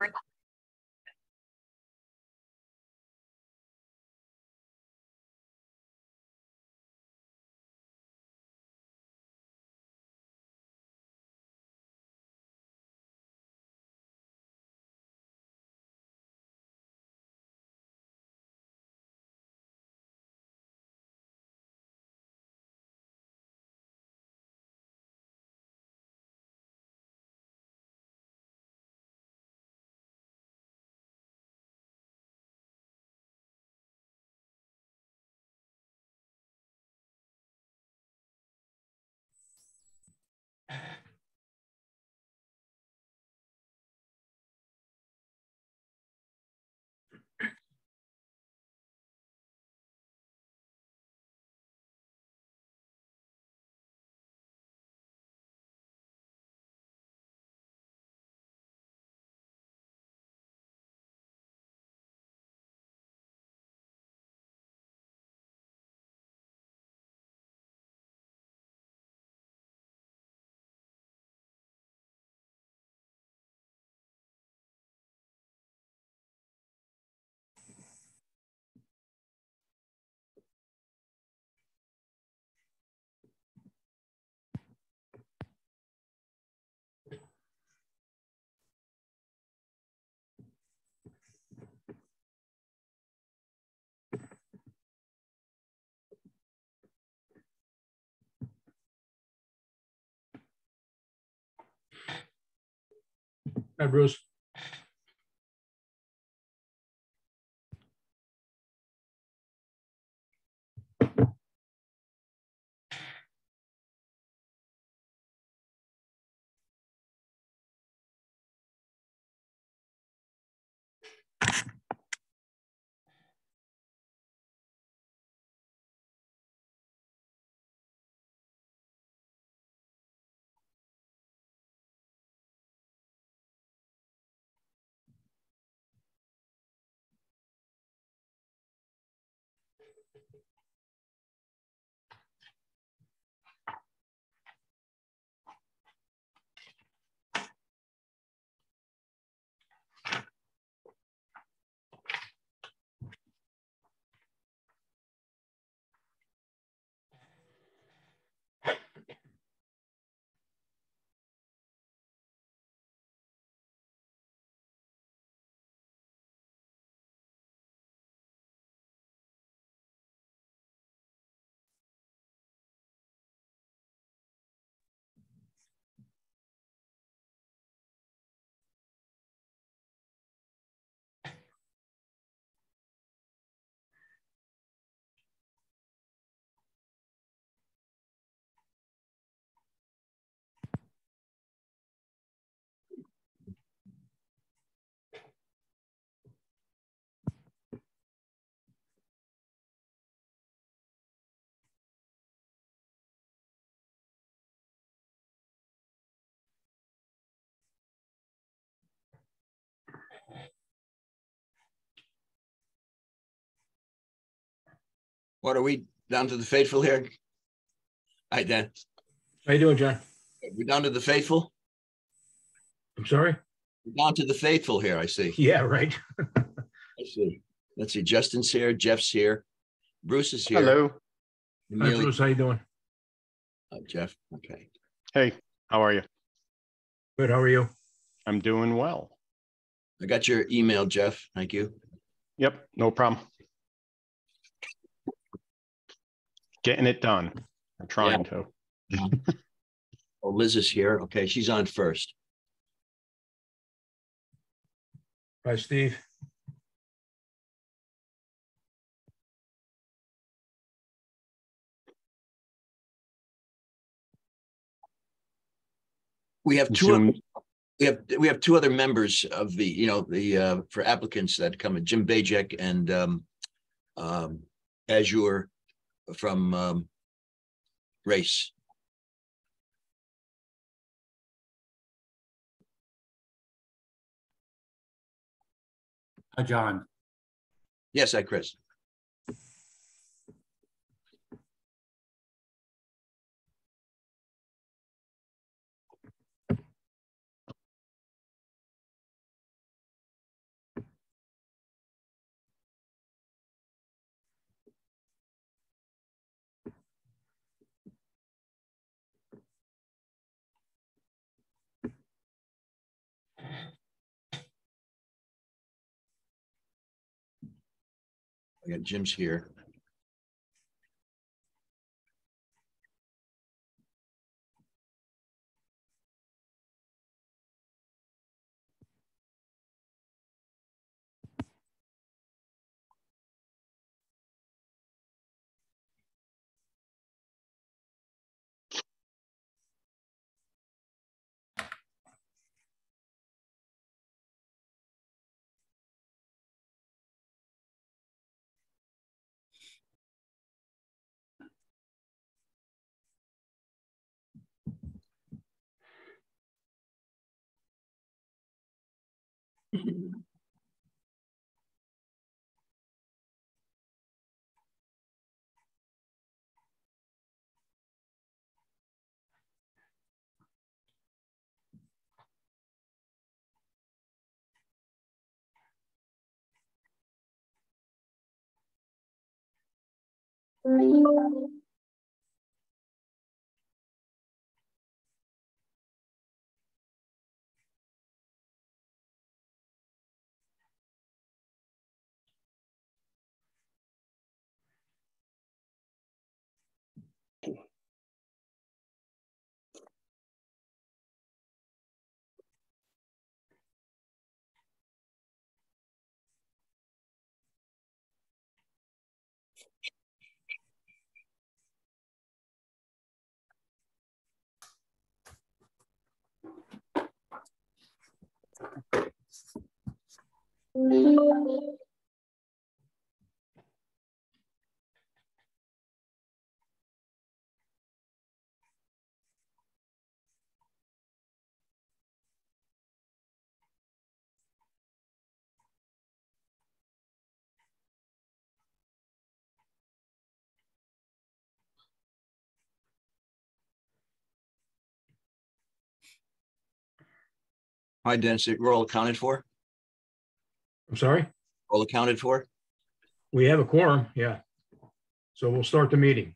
Right. Hi, Bruce. What are we down to the faithful here? Hi, Dan. How you doing, John? We're down to the faithful? I'm sorry? We're Down to the faithful here, I see. Yeah, right. I see. Let's see, Justin's here, Jeff's here, Bruce is here. Hello. Hi, Bruce. How you doing? uh, Jeff, okay. Hey, how are you? Good. How are you? I'm doing well. I got your email, Jeff. Thank you. Yep, no problem. Getting it done. I'm trying to. Oh, Liz is here. Okay, she's on first. Hi, Steve. We have two, oth- Zoom, we have, we have two other members of the, you know, the, uh, for applicants that come in, Jim Bajek and, um, um, Azure from, um, Race. Hi, John. Yes, I, Chris. I got Jim's here. 嗯。Hi, Dennis, we're all accounted for, I'm sorry? all accounted for? We have a quorum, yeah. So we'll start the meeting.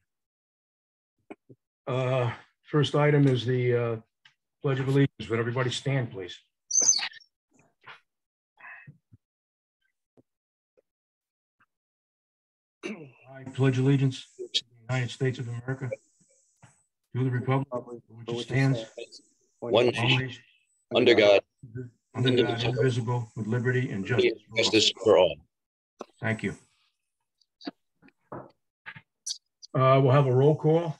Uh, First item is the uh, Pledge of Allegiance. Would everybody stand, please? I pledge allegiance to the United States of America, to the republic for which it stands, One nation, under God, under God, indivisible, with liberty and justice. for all. justice for all. Thank you. Uh, We'll have a roll call.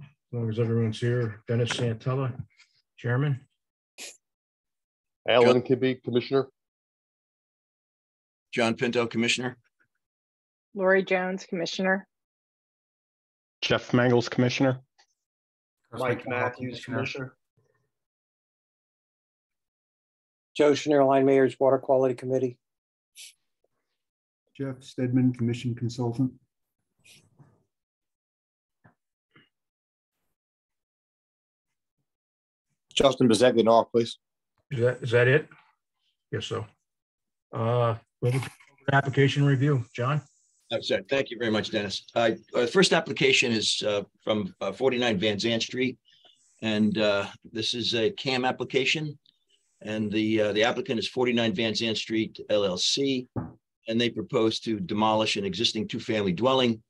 As long as everyone's here. Dennis Santella, Chairman. Alan Kibbe, Commissioner. John Pinto, Commissioner, Lori Jones, Commissioner. Jeff Mangles, Commissioner. Mike Matthews, Commissioner. Joe Schnurline, Mayor's Water Quality Committee. Jeff Steadman, Commission Consultant. Justin Bezekli, North, please. Is that, is that it? Yes, so. Uh, we'll have an Application review, John? That's it. Thank you very much, Dennis. Uh, uh, first application is, uh, from uh, forty-nine Van Zandt Street. And, uh, this is a CAM application. And the, uh, the applicant is forty-nine Van Zandt Street LLC. And they propose to demolish an existing two-family dwelling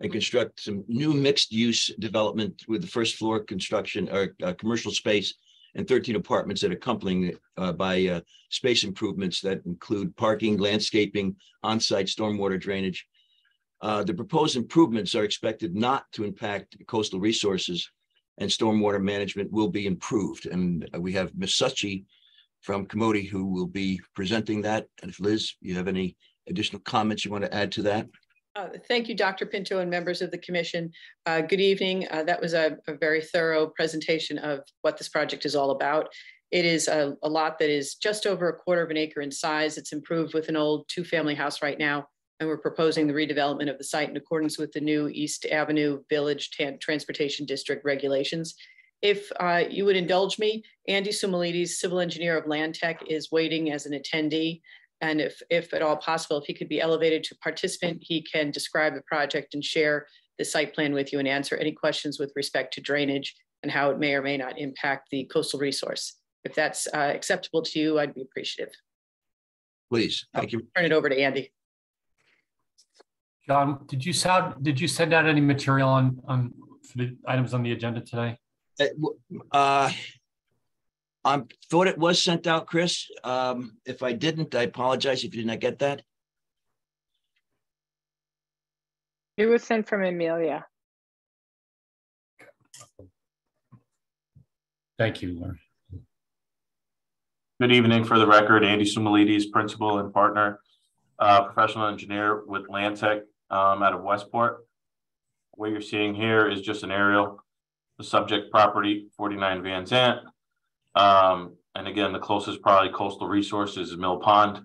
and construct some new mixed-use development with the first floor construction or, uh, commercial space and thirteen apartments that accompanying, it, uh, by, uh, space improvements that include parking, landscaping, on-site stormwater drainage. Uh, the proposed improvements are expected not to impact coastal resources and stormwater management will be improved. And we have Ms. Suchy from Carmody who will be presenting that. And if Liz, you have any additional comments you want to add to that? Uh, Thank you, Dr. Pinto and members of the commission. Uh, Good evening. Uh, That was a a very thorough presentation of what this project is all about. It is a a lot that is just over a quarter of an acre in size. It's improved with an old two-family house right now. And we're proposing the redevelopment of the site in accordance with the new East Avenue Village Transportation District regulations. If uh, you would indulge me, Andy Soumelidis, civil engineer of Land Tech, is waiting as an attendee. And if, if at all possible, if he could be elevated to participant, he can describe the project and share the site plan with you and answer any questions with respect to drainage and how it may or may not impact the coastal resource. If that's uh, acceptable to you, I'd be appreciative. Please, thank you. Turn it over to Andy. John, did you sound, did you send out any material on, on, for the items on the agenda today? Uh, Uh, I thought it was sent out, Chris. Um, if I didn't, I apologize if you did not get that. It was sent from Amelia. Thank you, Lauren. Good evening. For the record, Andy Soumelidis, principal and partner, uh, professional engineer with Landtech um, out of Westport. What you're seeing here is just an aerial, the subject property, 49 Van Zant. Um, and again, the closest probably coastal resources is Mill Pond.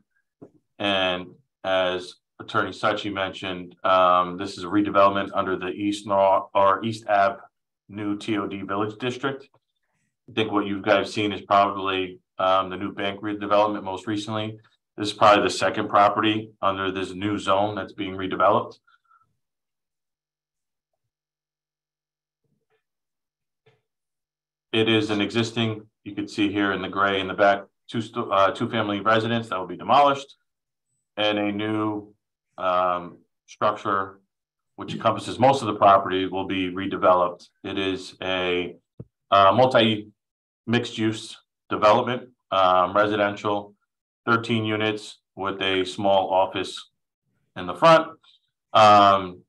And as Attorney Suchy mentioned, um, this is a redevelopment under the East Nor or East Ave new TOD Village District. I think what you guys seen is probably um, the new bank redevelopment most recently. This is probably the second property under this new zone that's being redeveloped. It is an existing, you can see here in the gray in the back, two, uh, two family residence that will be demolished. And a new, um, structure, which encompasses most of the property will be redeveloped. It is a, uh, multi mixed use development, um, residential, thirteen units with a small office in the front. Um,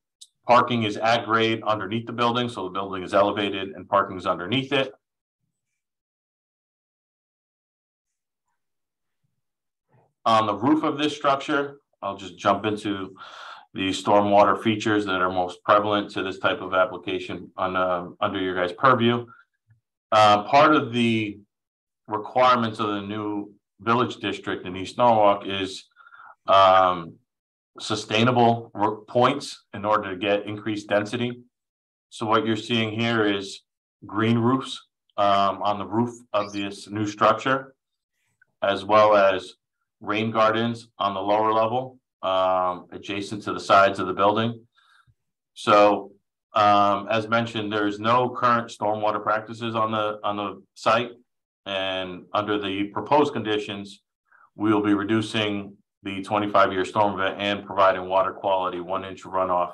parking is at grade underneath the building, so the building is elevated and parking is underneath it. On the roof of this structure, I'll just jump into the stormwater features that are most prevalent to this type of application on, uh, under your guys' purview. Uh, part of the requirements of the new village district in East Norwalk is um, sustainable work points in order to get increased density. So what you're seeing here is green roofs um, on the roof of this new structure, as well as rain gardens on the lower level, um, adjacent to the sides of the building. So um, as mentioned, there is no current stormwater practices on the, on the site. And under the proposed conditions, we will be reducing the twenty-five year storm event and providing water quality, one inch runoff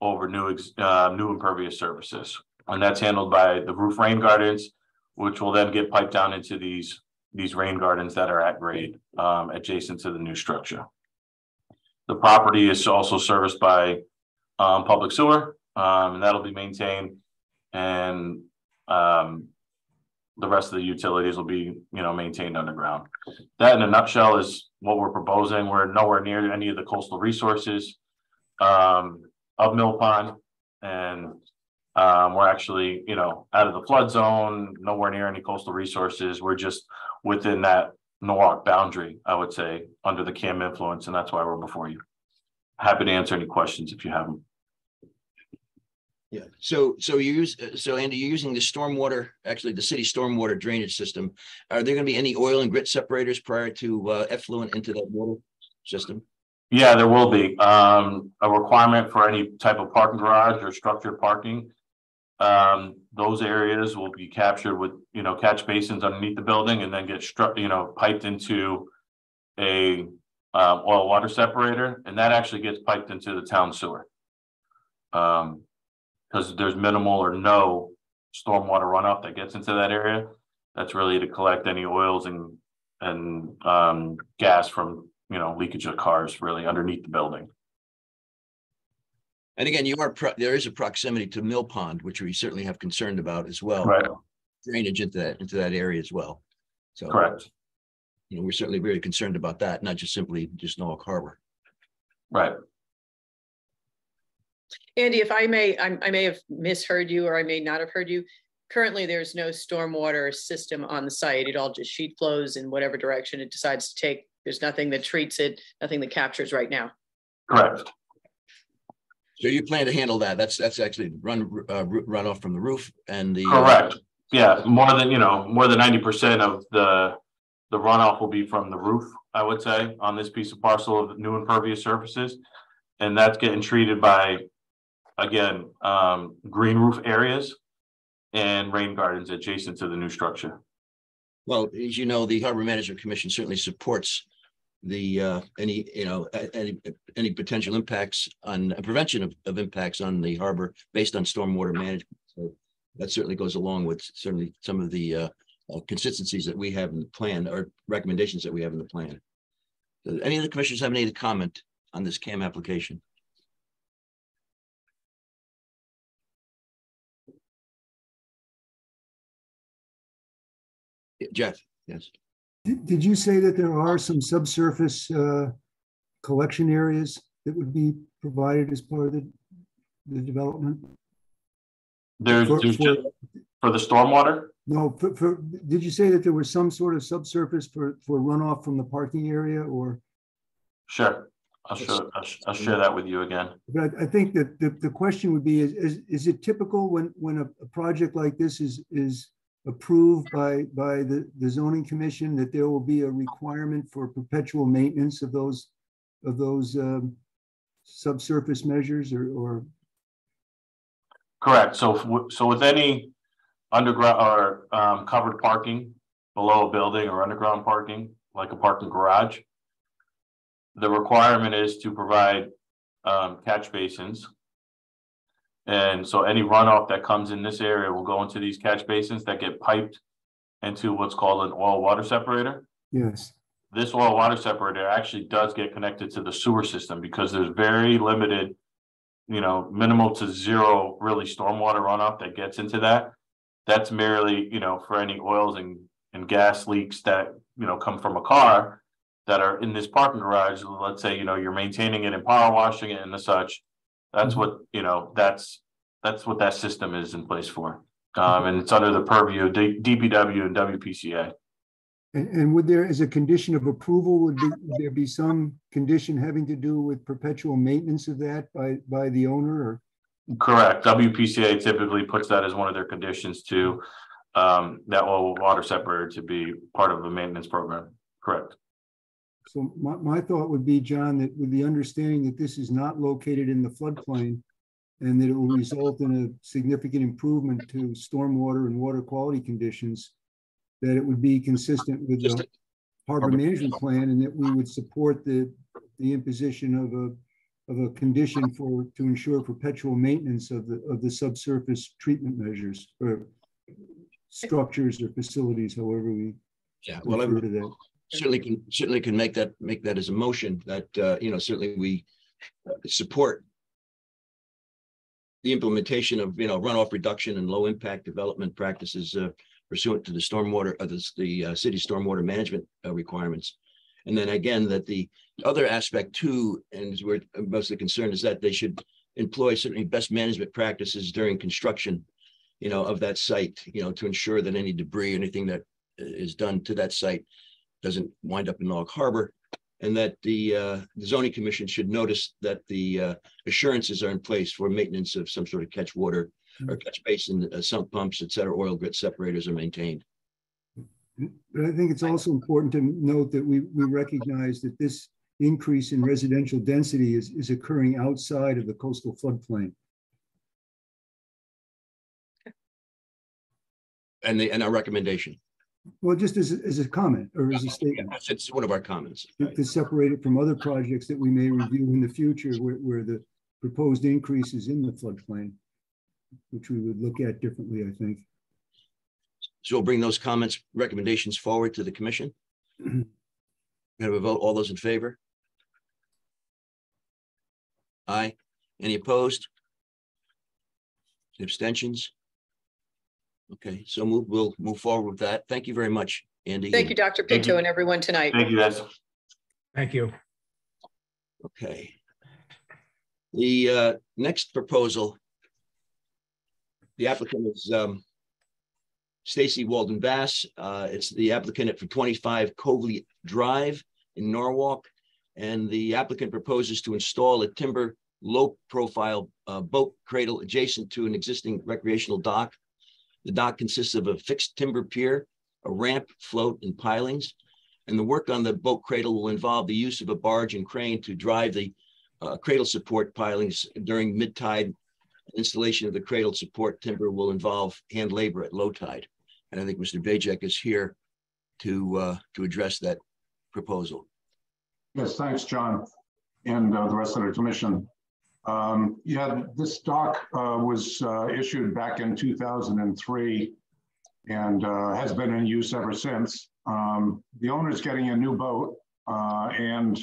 over new, ex- uh, new impervious surfaces. And that's handled by the roof rain gardens, which will then get piped down into these, these rain gardens that are at grade, um, adjacent to the new structure. The property is also serviced by, um, public sewer, um, and that'll be maintained. And, um, the rest of the utilities will be, you know, maintained underground. That in a nutshell is what we're proposing. We're nowhere near any of the coastal resources um, of Mill Pond. And um, we're actually, you know, out of the flood zone, nowhere near any coastal resources. We're just within that Norwalk boundary, I would say, under the CAM influence, and that's why we're before you. Happy to answer any questions if you have them. Yeah, so, so you use, so Andy, you're using the stormwater, actually the city stormwater drainage system. Are there gonna be any oil and grit separators prior to uh effluent into that water system? Yeah, there will be, um, a requirement for any type of parking garage or structured parking. Um, those areas will be captured with, you know, catch basins underneath the building and then get struck, you know, piped into. A, uh, oil water separator, and that actually gets piped into the town sewer. Um, because there's minimal or no stormwater runoff that gets into that area. That's really to collect any oils and, and, um, gas from, you know, leakage of cars really underneath the building. And again, you are, pro- there is a proximity to Mill Pond, which we certainly have concerned about as well. Right, Drainage into that, into that area as well. So. correct, You know, we're certainly very concerned about that, not just simply just Norwalk Harbor. right. Andy, if I may, I, I may have misheard you or I may not have heard you. Currently, there's no stormwater system on the site. It all just sheet flows in whatever direction it decides to take. There's nothing that treats it, nothing that captures right now. Correct, So you plan to handle that? That's, that's actually run, uh, ru- runoff from the roof and the. uh, correct. Yeah, more than, you know, more than ninety percent of the, the runoff will be from the roof, I would say, on this piece of parcel of new impervious surfaces. And that's getting treated by, again, um, green roof areas and rain gardens adjacent to the new structure. Well, as you know, the Harbor Management Commission certainly supports the, uh, any, you know, any, any potential impacts on uh, prevention of, of impacts on the harbor based on stormwater management. So that certainly goes along with certainly some of the, uh, uh, consistencies that we have in the plan or recommendations that we have in the plan. Does Any of the commissioners have any to comment on this CAM application? Jeff, yes. Did, did you say that there are some subsurface uh, collection areas that would be provided as part of the, the development? There's, For- there's for- just, for the stormwater, No, for, for, did you say that there was some sort of subsurface for, for runoff from the parking area or? sure, I'll I'll, I'll share that with you again. But I think that the, the question would be, is, is, is it typical when, when a, a project like this is, is approved by, by the, the zoning commission, that there will be a requirement for perpetual maintenance of those, of those, um, subsurface measures or, or, Correct, so, so with any underground or, um, covered parking below a building or underground parking, like a parking garage. The requirement is to provide, um, catch basins. And so any runoff that comes in this area will go into these catch basins that get piped into what's called an oil water separator. yes, this oil water separator actually does get connected to the sewer system because there's very limited. You know, minimal to zero really stormwater runoff that gets into that. That's merely, you know, for any oils and and gas leaks that, you know, come from a car. That are in this parking garage, let's say, you know, you're maintaining it and power washing it and the such. That's what, you know, that's, that's what that system is in place for. Um, and it's under the purview of D- DPW and WPCA. and, and would there, as a condition of approval, would be, would there be some condition having to do with perpetual maintenance of that by, by the owner or? Correct. WPCA typically puts that as one of their conditions to um, that oil water separator to be part of a maintenance program. Correct. So my, my thought would be, John, that with the understanding that this is not located in the floodplain and that it will result in a significant improvement to stormwater and water quality conditions, that it would be consistent with Just the harbor management plan and that we would support the, the imposition of a, of a condition for, to ensure perpetual maintenance of the, of the subsurface treatment measures or structures or facilities, however we Yeah, well, I refer would to that. Certainly can, certainly can make that, make that as a motion that, uh, you know, certainly we support the implementation of, you know, runoff reduction and low impact development practices uh, pursuant to the stormwater, uh, this, the uh, city stormwater management uh, requirements. And then again, that the other aspect too, and we're mostly concerned is that they should employ certainly best management practices during construction, you know, of that site, you know, to ensure that any debris, anything that uh, done to that site doesn't wind up in Log Harbor. And that the uh, the zoning commission should notice that the uh, assurances are in place for maintenance of some sort of catch water or catch basin, uh, sump pumps, et cetera, oil grit separators are maintained. But I think it's also important to note that we, we recognize that this increase in residential density is, is occurring outside of the coastal floodplain. And the, and our recommendation. Well, just as, a- as a comment or as a statement, It's- It's one of our comments. to- to separate it from other projects that we may review in the future where, where the proposed increase is in the floodplain, which we would look at differently, I think. So we'll bring those comments, recommendations forward to the commission. I have a vote? All those in favor? Aye. Any opposed? Abstentions? Okay, so move, we'll move forward with that. Thank you very much, Andy. Thank you, Dr. Thank you. Pinto and everyone tonight. Thank you, guys. Thank you. Okay. The uh, next proposal. The applicant is um. Stacy Walden Bass. Uh, it's the applicant for twenty-five Covlee Drive in Norwalk. And the applicant proposes to install a timber low-profile uh, boat cradle adjacent to an existing recreational dock. The dock consists of a fixed timber pier, a ramp, float, and pilings. And the work on the boat cradle will involve the use of a barge and crane to drive the uh, cradle support pilings during mid-tide. Installation of the cradle support timber will involve hand labor at low tide. And I think Mr. Bajek is here to, uh, to address that proposal. Yes, thanks, John, and uh, the rest of the commission. Um, Yeah, this dock uh, was uh, issued back in 2003 and uh, has been in use ever since. Um, The owner's getting a new boat uh, and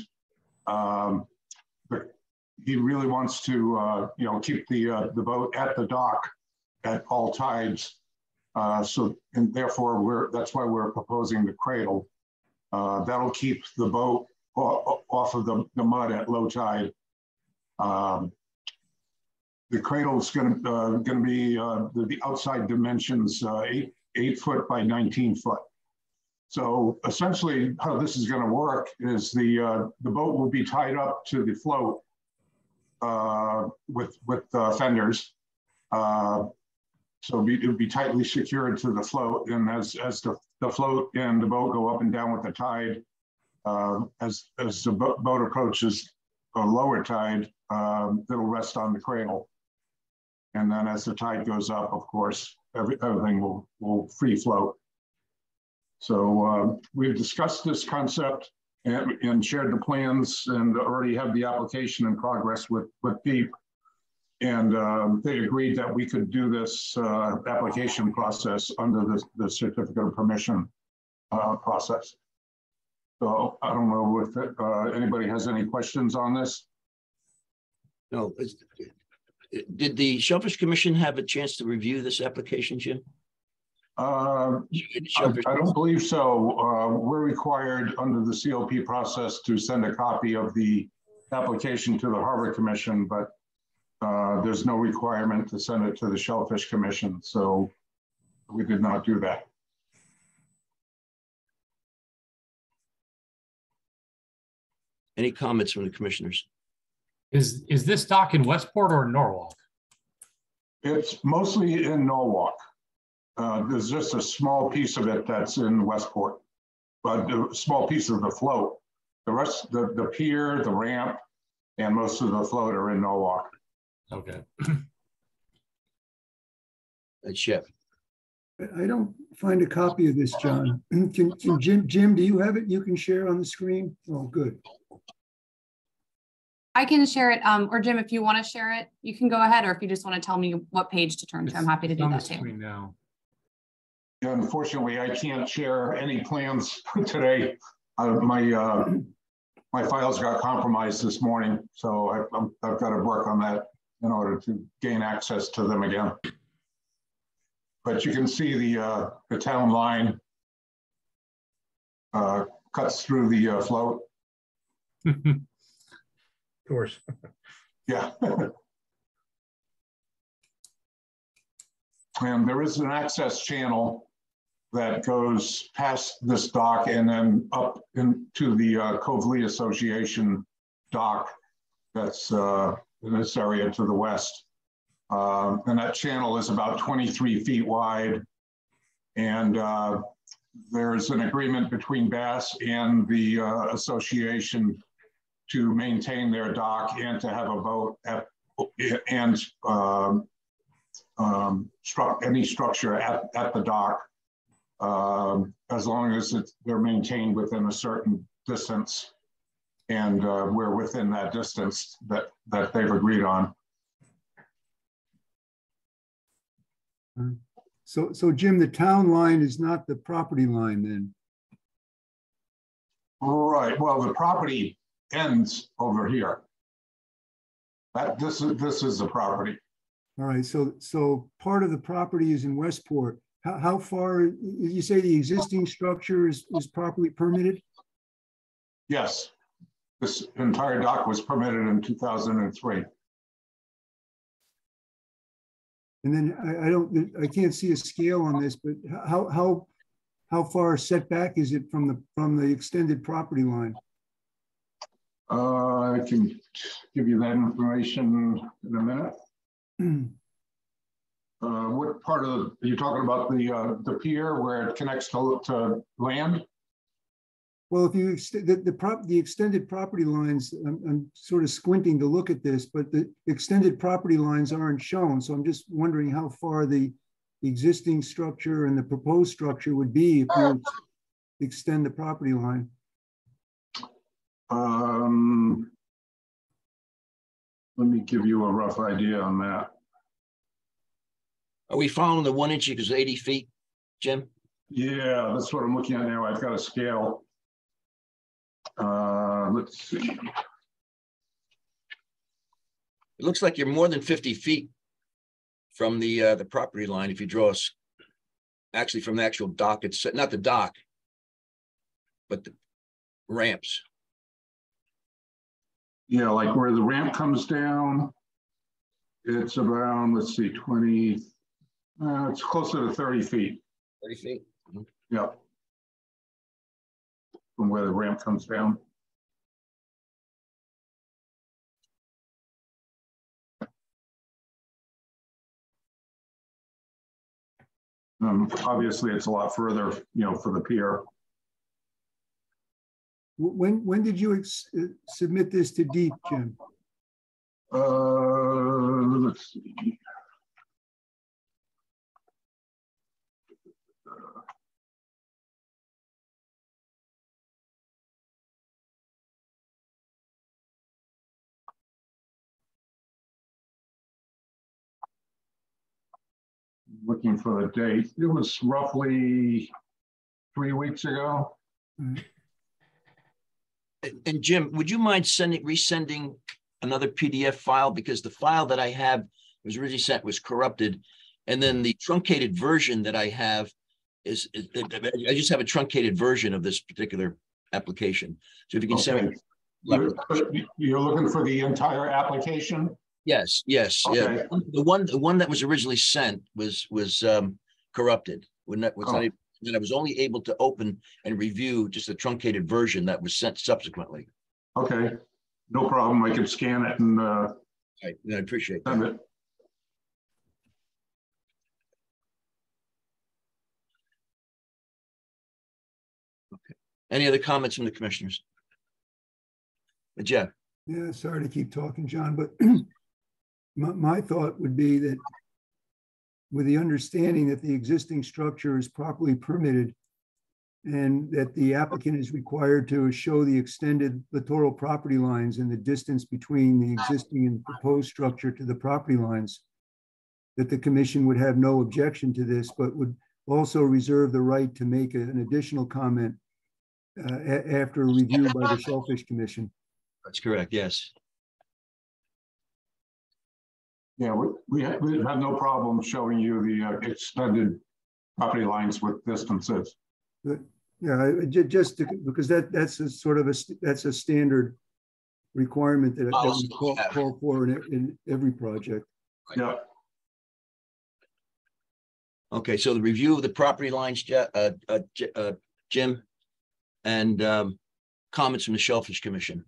um, he really wants to, uh, you know, keep the, uh, the boat at the dock at all tides. Uh, So, and therefore, we're, that's why we're proposing the cradle. That'll keep the boat off of the, the mud at low tide. Um, The cradle's gonna, uh, gonna be, uh, the, the outside dimensions, uh, eight, eight foot by 19 foot. So essentially, how this is gonna work is the, uh, the boat will be tied up to the float uh, with, with uh, fenders. So be, it'll be tightly secured to the float, and as, as the, the float and the boat go up and down with the tide, as, as the bo- boat approaches a lower tide, um, it'll rest on the cradle. And then as the tide goes up, of course, every, everything will, will free float. So uh, we've discussed this concept and, and shared the plans and already have the application in progress with, with Deep. And um, they agreed that we could do this uh, application process under the, the certificate of permission uh, process. So I don't know if uh, anybody has any questions on this. No, did the Shellfish Commission have a chance to review this application, Jim? Uh, I I don't believe so. Uh, We're required under the COP process to send a copy of the application to the Harbor Commission, but uh, there's no requirement to send it to the Shellfish Commission, so we did not do that. Any comments from the commissioners? Is, is this dock in Westport or Norwalk? It's mostly in Norwalk. Uh, There's just a small piece of it that's in Westport, but a small piece of the float. The rest, the, the pier, the ramp, and most of the float are in Norwalk. Okay. That's Chef. I- I don't find a copy of this, John. Can, can Jim, Jim, do you have it? You can share on the screen? Oh, good. I can share it, um, or Jim, if you want to share it, you can go ahead, or if you just want to tell me what page to turn to, I'm happy to do that too. screen Now. Unfortunately, I can't share any plans today. Uh, My, uh, my files got compromised this morning, so I- I'm- I've got to work on that in order to gain access to them again. But you can see the, uh, the town line uh, cuts through the uh, float. Course. Yeah. And there is an access channel that goes past this dock and then up into the uh, Association dock that's uh, in this area to the west. Um, And that channel is about 23 feet wide. And uh, there's an agreement between Bass and the uh, association to maintain their dock and to have a boat at, and um, um, struck, any structure at, at the dock, um, as long as it's, they're maintained within a certain distance. And uh, we're within that distance that, that they've agreed on. So, so Jim, the town line is not the property line then? Right, well, the property ends over here. That, this is, this is the property. All right, so, so part of the property is in Westport. How, how far, you say the existing structure is, is properly permitted? Yes, this entire dock was permitted in 2003. And then I, I don't, I can't see a scale on this, but how, how, how far setback is it from the, from the extended property line? Uh, I can give you that information in a minute. Uh, what part of, are you talking about the, uh, the pier where it connects to, to land? Well, if you, the, the prop, the extended property lines, I'm, I'm sort of squinting to look at this, but the extended property lines aren't shown. So I'm just wondering how far the existing structure and the proposed structure would be if you extend the property line. Um, let me give you a rough idea on that. Are we following the one inch equals eighty feet, Jim? Yeah, that's what I'm looking at now. I've got a scale. Uh, let's see. It looks like you're more than fifty feet from the, uh, the property line if you draw us. Actually, from the actual dock, it's not the dock. But the ramps. Yeah, like where the ramp comes down. It's around, let's see, 20, uh, it's closer to 30 feet. Thirty feet? Yeah. From where the ramp comes down. Um, obviously, it's a lot further, you know, for the pier. Wh- When, when did you ex- submit this to Deep, Jim? Uh, let's see. Looking for the date. It was roughly three weeks ago. And and Jim, would you mind sending, resending another PDF file? Because the file that I have was originally sent was corrupted. And then the truncated version that I have is, is- I just have a truncated version of this particular application. So if you can send me. You're you're looking for the entire application? Yes, yes, yeah. The one, the one that was originally sent was, was um corrupted. When that was not, Oh. Able- then I was only able to open and review just a truncated version that was sent subsequently. Okay, no problem. I can scan it and uh, I, I appreciate send that. it. Any other comments from the commissioners? Uh, Jeff? Yeah, sorry to keep talking, John, but my, my thought would be that with the understanding that the existing structure is properly permitted and that the applicant is required to show the extended littoral property lines and the distance between the existing and proposed structure to the property lines, that the commission would have no objection to this, but would also reserve the right to make an additional comment uh, after review by the Shellfish Commission. That's correct, yes. Yeah, we, we have, we have no problem showing you the uh, extended property lines with distances. But, yeah, just to- because that, that's a sort of a, that's a standard requirement that that we call, yeah. call for in, in every project. Yeah, Okay, so the review of the property lines, uh, uh, uh, Jim, and um, comments from the Shellfish Commission.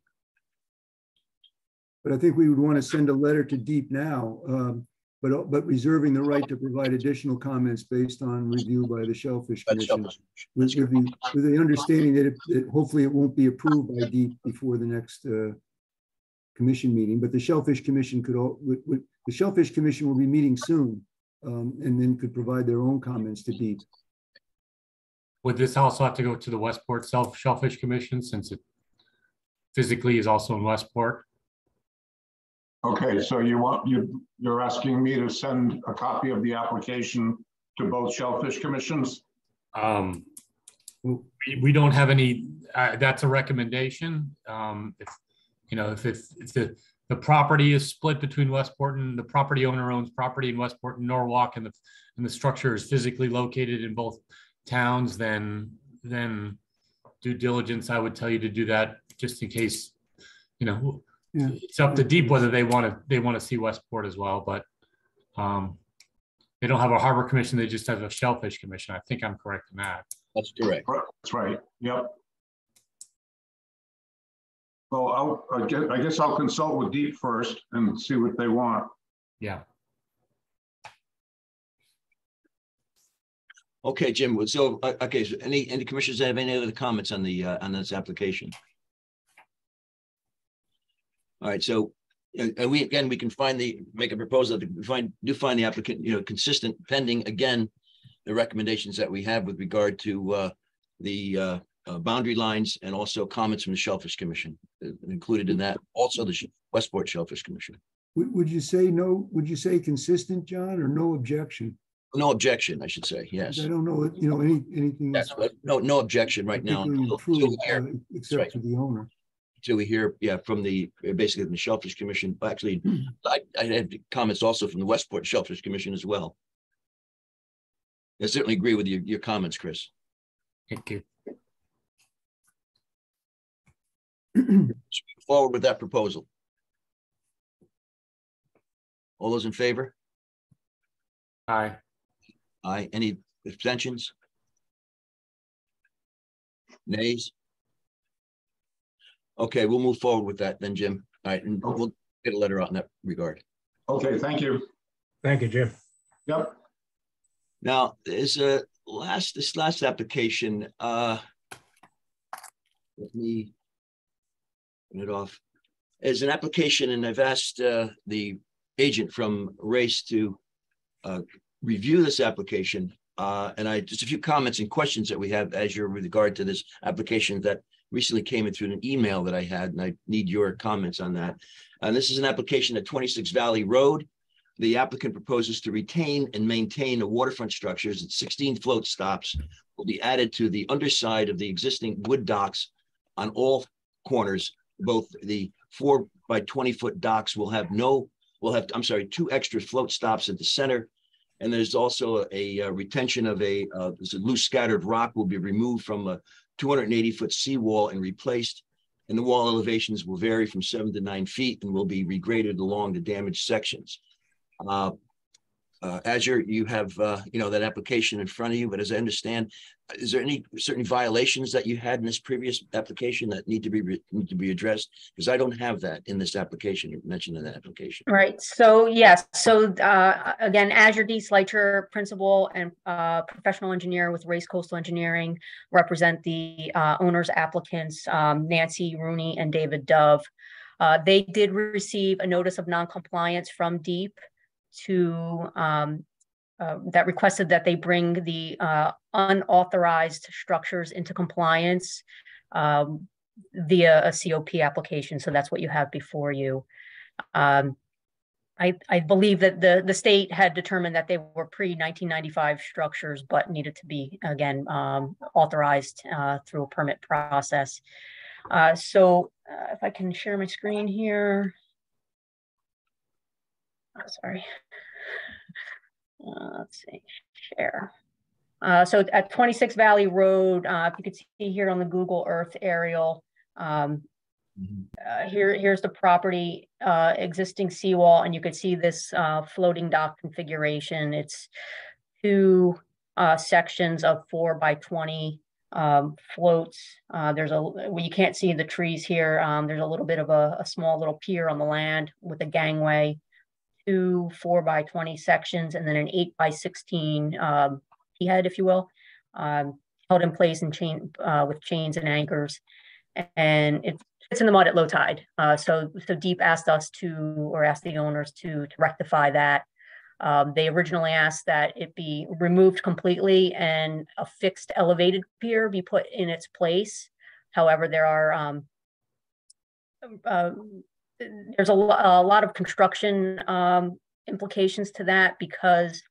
But I think we would want to send a letter to Deep now, um, but, but reserving the right to provide additional comments based on review by the Shellfish That's Commission. With, with the, with the understanding that, it- that hopefully it won't be approved by Deep before the next, uh, commission meeting, but the Shellfish Commission could, all would, would, the Shellfish Commission will be meeting soon, um, and then could provide their own comments to Deep. Would this also have to go to the Westport Self Shellfish Commission since it physically is also in Westport? Okay, so you want, you, you're asking me to send a copy of the application to both shellfish commissions? Um, we, we don't have any, uh, that's a recommendation. Um, if, you know, if, if, if the, the property is split between Westport and the property owner owns property in Westport and Norwalk and the, and the structure is physically located in both towns, then, then due diligence, I would tell you to do that just in case, you know, Yeah. it's up to deep whether they want to, they want to see Westport as well, but, um, they don't have a harbor commission, they just have a shellfish commission. I think I'm correct in that. That's correct. That's right, yep. Well, I'll, I guess, I guess I'll consult with Deep first and see what they want. Yeah. Okay, Jim, so, uh, okay, so any, any commissioners have any other comments on the, uh, on this application? All right, so, and, and we, again, we can find the, make a proposal to find, do find the applicant, you know, consistent pending, again, the recommendations that we have with regard to, uh, the, uh, uh, boundary lines and also comments from the Shellfish Commission uh, included in that. Also, the Westport Shellfish Commission. Would, you say no, would you say consistent, John, or no objection? No objection, I should say. Yes. I don't know, you know, any, anything. That's no, no objection right now. particularly until- until we improved, uh, right. Except for the owner. Till we hear, yeah, from the, basically from the Shellfish Commission. Actually, hmm. I, I had comments also from the Westport Shellfish Commission as well. I certainly agree with your, your comments, Chris. Thank you. Forward with that proposal. All those in favor? Aye. Aye. Any abstentions? Nays? Okay, we'll move forward with that then, Jim. All right, and we'll get a letter out in that regard. Okay, thank you. Thank you, Jim. Yep. Now, there's a last, this last application, uh. Let me. Turn it off. Is an application and I've asked uh the agent from Race to. Uh, review this application, uh, and I, just a few comments and questions that we have as you're with regard to this application that. Recently came in through an email that I had, and I need your comments on that. And this is an application at twenty-six Valley Road. The applicant proposes to retain and maintain the waterfront structures at sixteen float stops will be added to the underside of the existing wood docks on all corners. Both the four by twenty foot docks will have no, will have, I'm sorry, two extra float stops at the center. And there's also a uh, retention of a, uh, a loose scattered rock will be removed from a two hundred and eighty foot seawall and replaced. And the wall elevations will vary from seven to nine feet and will be regraded along the damaged sections. Uh, uh, Azure, you have, uh, you know, that application in front of you, but as I understand, is there any certain violations that you had in this previous application that need to be, need to be addressed? Because I don't have that in this application, you mentioned in that application. Right, so yes, so uh, again, Azure D. Sleicher, principal and uh, professional engineer with Race Coastal Engineering, represent the uh, owners applicants, um, Nancy Rooney and David Dove. Uh, They did receive a notice of noncompliance from Deep to, um, uh, that requested that they bring the uh, unauthorized structures into compliance um, via a COP application, so that's what you have before you. Um, I, I believe that the, the state had determined that they were pre-1995 structures, but needed to be, again, um, authorized uh, through a permit process. Uh, So uh, if I can share my screen here. Oh, Sorry. Uh, Let's see, share. Uh, So at 26 Valley Road, uh, if you could see here on the Google Earth aerial, um, uh, here, here's the property, uh, existing seawall, and you could see this, uh, floating dock configuration. It's two, uh, sections of four by twenty, um, floats. Uh, there's a, well, you can't see the trees here. Um, there's a little bit of a, a small little pier on the land with a gangway. Two four by twenty sections and then an eight by sixteen, um, head, if you will. Um, held in place and chain, uh, with chains and anchors. And it it's in the mud at low tide. Uh, so, so Deep asked us to, or asked the owners to, to rectify that. Um, they originally asked that it be removed completely and a fixed elevated pier be put in its place. However, there are, um, uh, there's a, a lot of construction, um, implications to that because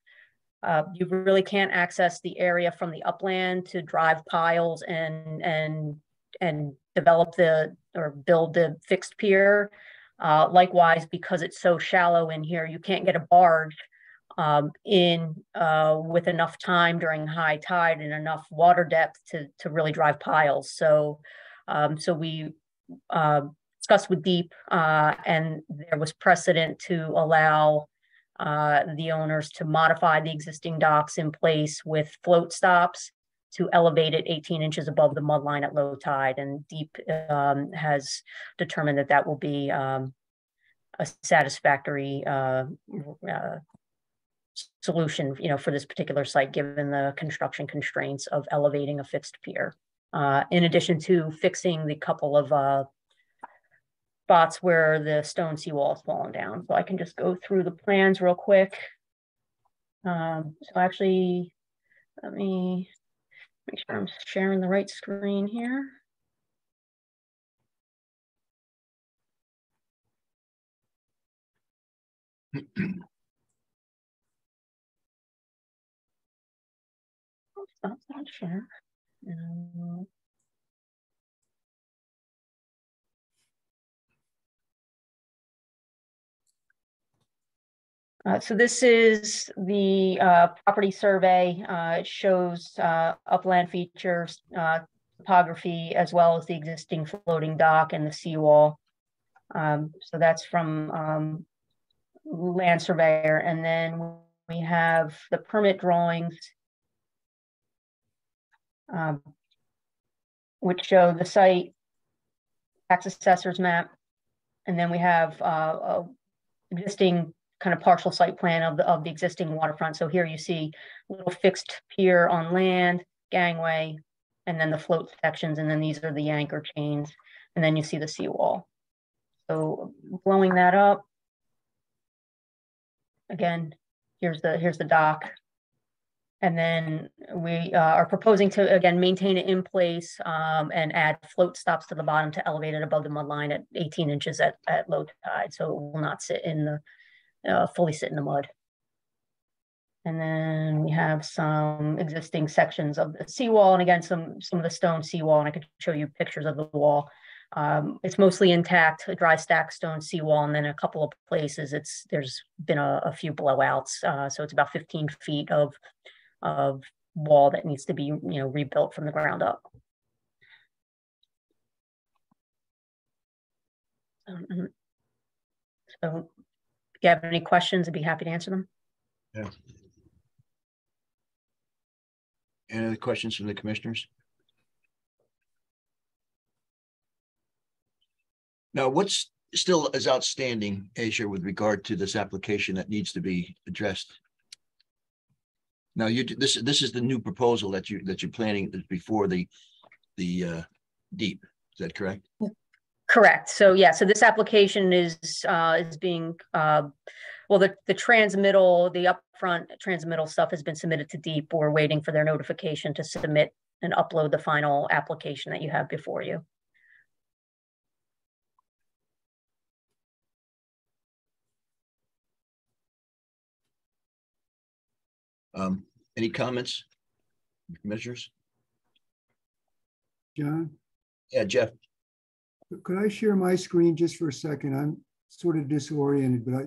uh, you really can't access the area from the upland to drive piles and, and, and develop the, or build the fixed pier. Uh, likewise, because it's so shallow in here, you can't get a barge um, in uh, with enough time during high tide and enough water depth to, to really drive piles. So, um, so we uh, discussed with Deep uh, and there was precedent to allow uh, the owners to modify the existing docks in place with float stops to elevate it 18 inches above the mud line at low tide. And Deep um, has determined that that will be um, a satisfactory uh, uh, solution, you know, for this particular site, given the construction constraints of elevating a fixed pier. Uh, in addition to fixing the couple of uh, spots where the stone seawall has fallen down. So I can just go through the plans real quick. Um, so actually, let me, Make sure I'm sharing the right screen here. Stop that share. Um, Uh, so this is the uh, property survey. Uh, it shows uh, upland features, uh, topography, as well as the existing floating dock and the seawall. Um, so that's from um, land surveyor. And then we have the permit drawings, um, which show the site, tax assessor's map. And then we have existing kind of partial site plan of the, of the existing waterfront. So here you see little fixed pier on land, gangway, and then the float sections, and then these are the anchor chains, and then you see the seawall. So blowing that up. Again, here's the here's the dock. And then we uh, are proposing to, again, maintain it in place um, and add float stops to the bottom to elevate it above the mud line at 18 inches at, at low tide. So it will not sit in the, uh, fully sit in the mud. And then we have some existing sections of the seawall and again, some, some of the stone seawall, and I could show you pictures of the wall. Um, it's mostly intact, a dry stack stone seawall, and then a couple of places it's there's been a, a few blowouts. Uh, so it's about 15 feet of, of wall that needs to be you know rebuilt from the ground up. Um, so you have any questions, I'd be happy to answer them. Yeah. Any other questions from the commissioners? Now, what's still is outstanding, Azure, with regard to this application that needs to be addressed? Now, you, this, this is the new proposal that you, that you're planning before the, the, uh, deep, is that correct? Correct. So yeah, so this application is uh, is being uh, well, the the transmittal, the upfront transmittal stuff has been submitted to Deep. We're waiting for their notification to submit and upload the final application that you have before you. Um, any comments, measures? John, Yeah, Jeff. Could I share my screen just for a second? I'm sort of disoriented, but I,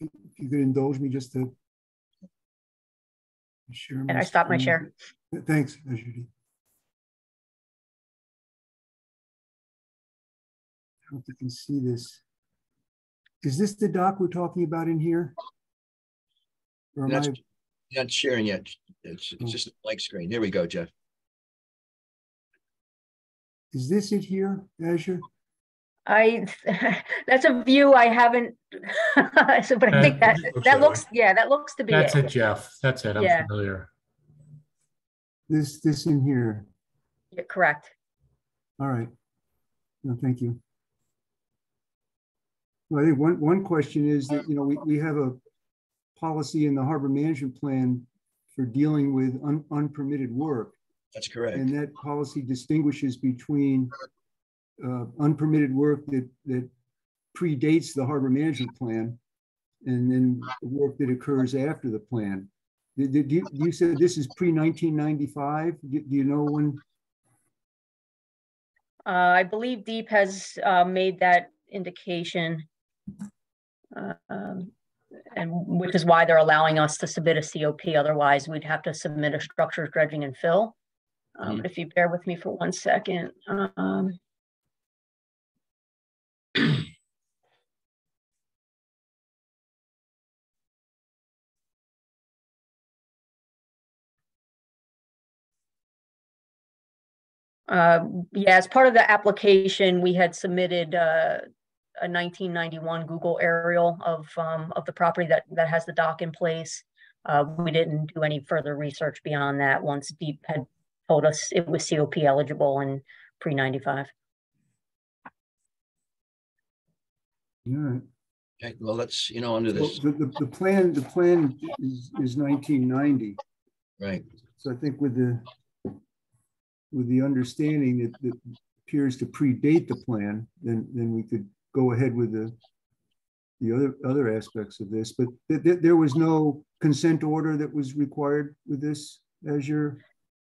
if you could indulge me just to share. And I stop my share. Thanks, Judy. I hope you can see this. Is this the doc we're talking about in here? Or am That's, I, not sharing yet. It's, it's oh. just a blank screen. Here we go, Jeff. Is this it here, Azure? I that's a view I haven't. so, but I think that That looks that that looks yeah that looks to be That's it. it, Jeff. That's it. I'm Yeah. familiar. This, this in here. Yeah, correct. All right. No, thank you. Well, I think one, one question is that, you know, we, we have a policy in the harbor management plan for dealing with un, unpermitted work. That's correct. And that policy distinguishes between uh, unpermitted work that, that predates the harbor management plan and then the work that occurs after the plan. Did, did you, you said this is pre-1995? Do do you know when? Uh, I believe Deep has uh, made that indication. Uh, um, and which is why they're allowing us to submit a COP. Otherwise, we'd have to submit a structures dredging and fill. Um, but if you bear with me for one second. Um, Uh, yeah, as part of the application, we had submitted uh, a 1991 Google aerial of um, of the property that that has the dock in place. Uh, we didn't do any further research beyond that. Once Deep had told us it was COP eligible and pre 95. All right. Okay, well, let's, you know, under Well, this, The, the, the plan, the plan is, is 1990. right? So I think with the, with the understanding that, that appears to predate the plan, then, then we could go ahead with the, the other, other aspects of this, but th- th- there was no consent order that was required with this as your,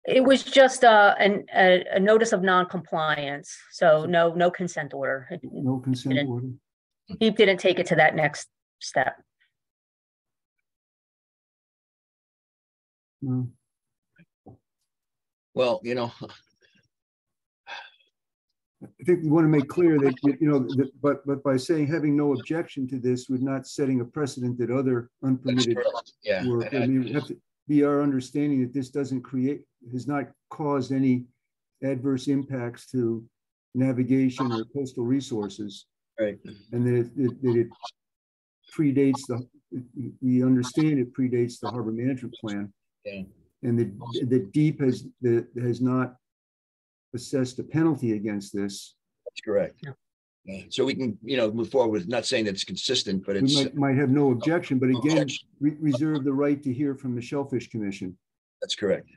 It was just uh, an, a, a notice of non-compliance, so no, no consent order. It- no consent Didn't- order? Deep didn't take it to that next step. No. Well, you know, I think we want to make clear that, you you know, that, but, but by saying having no objection to this, we're not setting a precedent that other unpermitted correct. Yeah. work. I mean, it have to be our understanding that this doesn't create, has not caused any adverse impacts to navigation or coastal resources. Right. And that it, it- that it predates the, we understand it predates the harbor management plan. Yeah. And the, the deep has, the, has not assessed a penalty against this. That's correct. Yeah. So we can, you know, move forward with, not saying that it's consistent, but We might, might have no objection, but again, objection. re- reserve the right to hear from the Shellfish Commission. that's correct.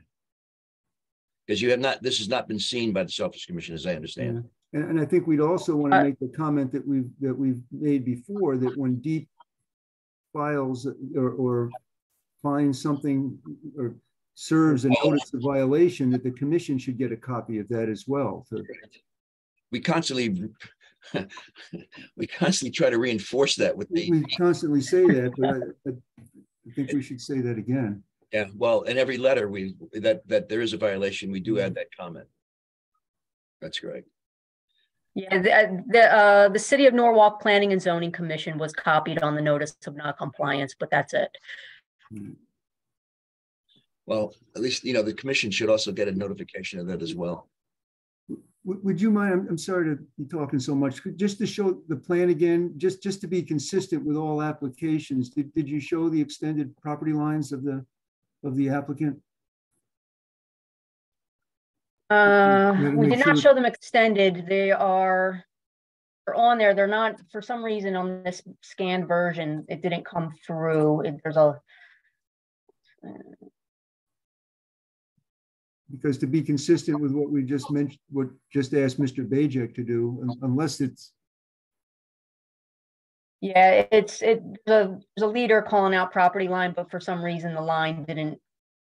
Because you have not, this has not been seen by the Shellfish Commission, as I understand. And, and I think we'd also want to make the comment that we've, that we've made before, that when deep files or, or finds something or serves a notice of violation, that the commission should get a copy of that as well. to- We constantly, we constantly try to reinforce that with We constantly say that, but I, I think we should say that again. Yeah, well, in every letter, we, that, that there is a violation, we do add that comment. That's correct. Yeah, the, uh, the, uh, the City of Norwalk Planning and Zoning Commission was copied on the notice of non-compliance, but that's it. Well, at least, you know, the commission should also get a notification of that as well. Would, would you mind, I'm, I'm sorry to be talking so much, just to show the plan again, just, just to be consistent with all applications, did, did you show the extended property lines of the, of the applicant? Uh, we make did not sure- show them extended. They are, they're on there. They're not, for some reason on this scanned version, it didn't come through. It- There's a, Because to be consistent with what we just mentioned, what just asked Mr. Bajek to do, un- unless it's, yeah, it's, it, the, there's a leader calling out property line, but for some reason the line didn't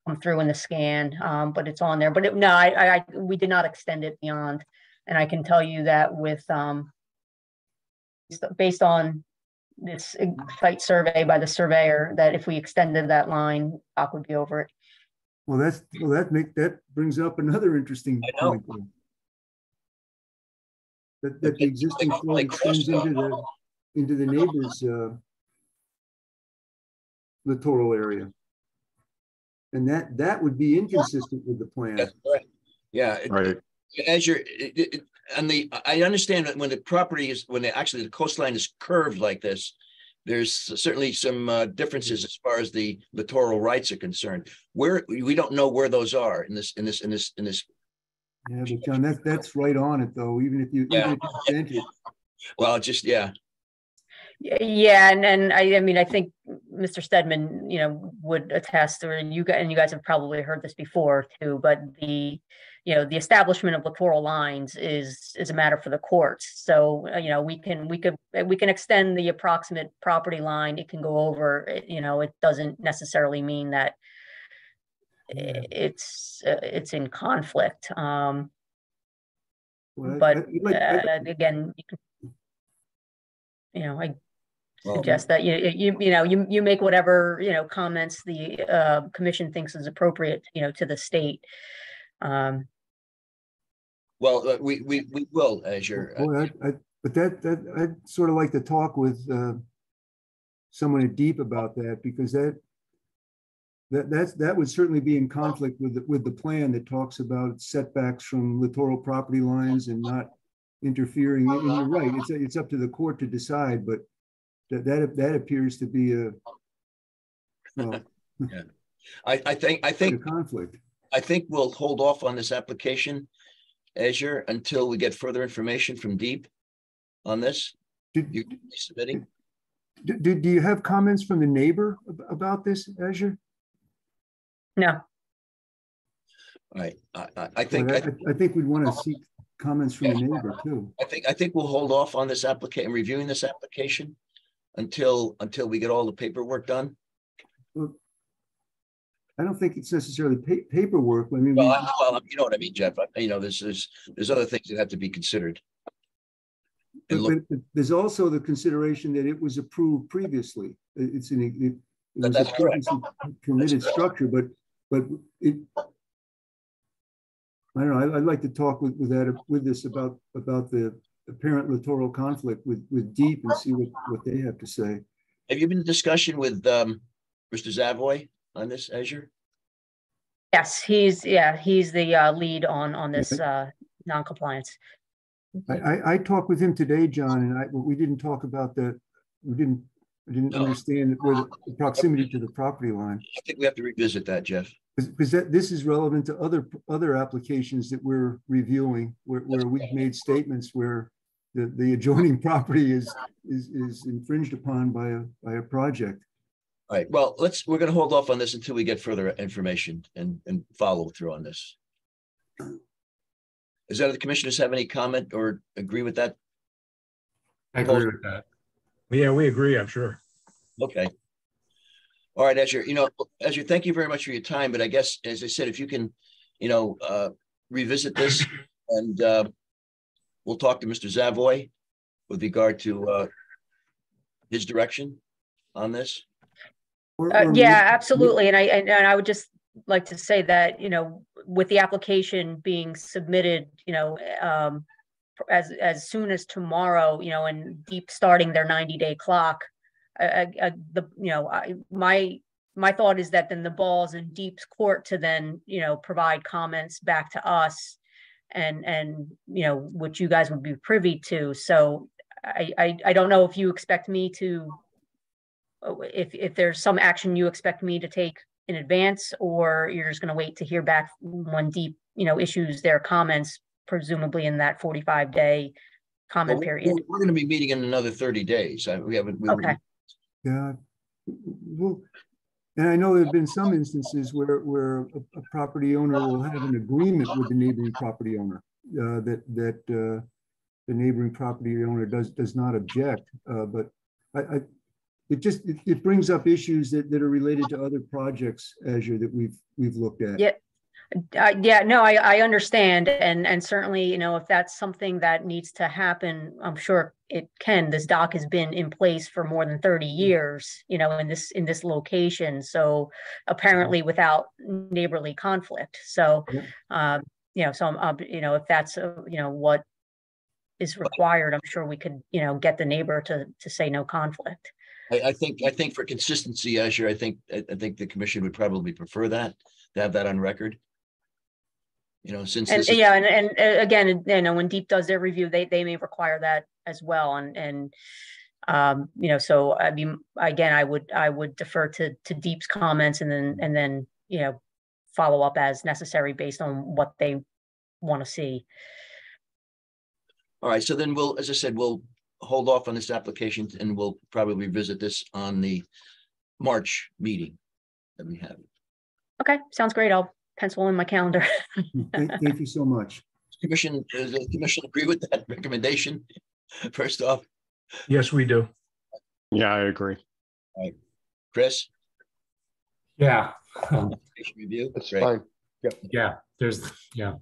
come through in the scan, um, but it's on there. But it, no, I, I, I- we did not extend it beyond. And I can tell you that with, um, based- based on this site survey by the surveyor, that if we extended that line, dock would be over it. well, that's, well, that make, that brings up another interesting point. That, that the existing like- flow extends into the, into the neighbor's, uh, littoral area. And that, that would be inconsistent with the plan. That's correct. Yeah, it- Right. as you're, it, it, and the, I understand that when the property is, when the, actually the coastline is curved like this, there's certainly some uh, differences as far as the littoral rights are concerned. Where, we don't know where those are in this, in this, in this, in this, Yeah, but John, that, that's right on it though, even if you, even if you it. well, just, yeah, Y- Yeah, and, and I, I mean, I think Mr. Steadman, you know, would attest, or you guys, and you guys have probably heard this before too, but the, you know, the establishment of littoral lines is, is a matter for the courts. So, uh, you know, we can, we could, we can extend the approximate property line, it can go over, it- you know, it doesn't necessarily mean that Yeah. it's, uh, it's in conflict. Um, Well, but I'd like- uh, again, you can, you know, I suggest that you, you, you know, you, you make whatever, you know, comments the, uh, commission thinks is appropriate, you know, to the state. Um, well, uh, we, we, we will, as you're, uh, Boy, I, I, but that, that, I'd sort of like to talk with, uh, someone in deep about that, because that, that, that's, that would certainly be in conflict with, the with the plan that talks about setbacks from littoral property lines and not interfering, and you're right, it's, it's up to the court to decide, but that, that, that appears to be a, well, I, I think, I a think, conflict. I think we'll hold off on this application, Azure, until we get further information from Deep on this. Did, You submitting? do, do do you have comments from the neighbor about this, Azure? no, All right, I, I, I think, But I, I, I think we'd want to seek comments from the neighbor too. I think, I think we'll hold off on this application, reviewing this application until, until we get all the paperwork done. I don't think it's necessarily pa- paperwork. I mean, Well, we- I- well, you know what I mean, Jeff. I- You know, there's, there's, there's other things that have to be considered. But, but there's also the consideration that it was approved previously. It's an, it, it was a That's correct. previously permitted correct. structure, but, but it. I don't know. I, would like to talk with, with that, with this about, about the apparent littoral conflict with, with Deep and see what, what they have to say. have you been in discussion with, um, Mr. Zavoy on this, Azure? Yes, he's, yeah, he's the uh, lead on, on this uh, non-compliance. I, I, I talked with him today, John, and I, we didn't talk about the, we didn't, I didn't No. understand where the the proximity to the property line. I think we have to revisit that, Jeff. Because that, this is relevant to other, other applications that we're reviewing, where, where we've made statements where the, the adjoining property is, is, is infringed upon by a, by a project. All right, well, let's, we're gonna hold off on this until we get further information and, and follow through on this. Does that the commissioners have any comment or agree with that? I agree with that. Yeah, we agree, I'm sure. Okay. All right, Azure, you know, Azure, thank you very much for your time, but I guess, as I said, if you can, you know, uh, revisit this and, uh, we'll talk to Mr. Zavoy with regard to, uh, his direction on this. Or- Uh, or yeah, absolutely. And I, and, and I would just like to say that, you know, with the application being submitted, you know, um, as, as soon as tomorrow, you know, and Deep starting their ninety day clock, I, I, I- the, you know, I, my, my thought is that then the ball's in Deep's court to then, you know, provide comments back to us and, and, you know, what you guys would be privy to. So I, I, I don't know if you expect me to if, if there's some action you expect me to take in advance, or you're just gonna wait to hear back when Deep, you know, issues their comments, presumably in that forty-five day comment Well, we- period. We're gonna be meeting in another thirty days. I- We haven't. we- Okay. Yeah. Well, and I know there've been some instances where, where a, a property owner will have an agreement with the neighboring property owner. Uh, that, that, uh, the neighboring property owner does, does not object, uh, but I, I, it just, it, it brings up issues that, that are related to other projects, Azure, that we've, we've looked at. Yeah, uh, yeah, no, I, I understand, and, and certainly, you know, if that's something that needs to happen, I'm sure it can. This dock has been in place for more than thirty years, you know, in this, in this location, so apparently without neighborly conflict, so, um, you know, so, I'm, uh, you know, if that's, uh, you know, what is required, I'm sure we could, you know, get the neighbor to, to say no conflict. I, I think, I think for consistency, Azure, I think, I, I think the commission would probably prefer that, to have that on record. You know, since And yeah, and, and uh, again, you know, when Deep does their review, they, they may require that as well, and, and, um, you know, so I mean, again, I would, I would defer to, to Deep's comments and then, and then, you know, follow up as necessary based on what they want to see. all right, so then we'll, as I said, we'll hold off on this application and we'll probably revisit this on the March meeting that we have. Okay, sounds great. I'll pencil in my calendar. Thank, thank you so much. Commission, does the commission agree with that recommendation? First off, Yes, we do. Yeah, I agree. Chris, Yeah, um, application review. That's Great. fine. yeah, there's, yeah.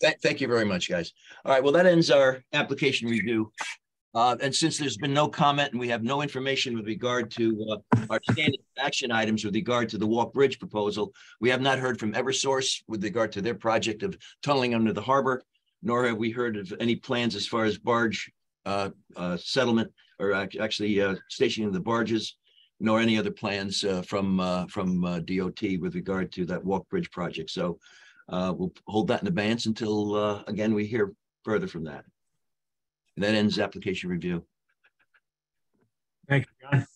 Thank, thank you very much, guys. All right, well, that ends our application review. Uh, and since there's been no comment and we have no information with regard to, uh, our standing action items with regard to the Walk Bridge proposal, we have not heard from Eversource with regard to their project of tunneling under the harbor, nor have we heard of any plans as far as barge, uh, uh, settlement or actually, uh, stationing the barges, nor any other plans, uh, from, from, DOT with regard to that Walk Bridge project. So, we'll hold that in advance until, again, we hear further from that. And that ends application review. Thank you, John.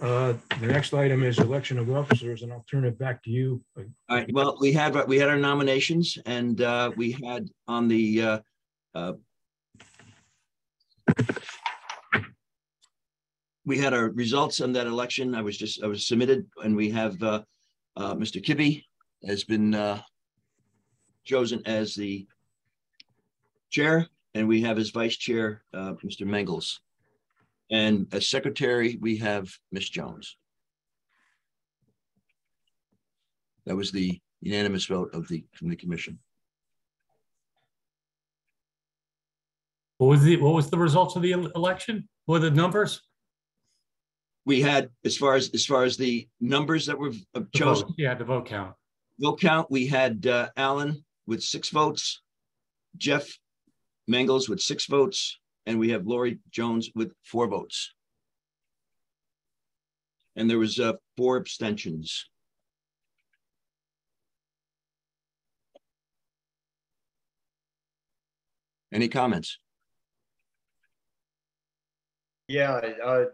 Uh, The next item is election of officers, and I'll turn it back to you. All right, well, we had, we had our nominations and, uh, we had on the, uh, uh, we had our results on that election. I was just, I was submitted and we have, uh, uh, Mr. Kibbe has been, uh, chosen as the chair, and we have as vice chair, uh, Mr. Mengels. And as secretary, we have Ms. Jones. That was the unanimous vote of the, from the commission. What was the, what was the results of the election? What were the numbers? We had, as far as, as far as the numbers that were uh, chosen, vote, Yeah, the vote count. vote count, we had uh, Alan with six votes, Jeff Mengels with six votes, and we have Lori Jones with four votes. And there was uh, four abstentions. Any comments? Yeah, uh,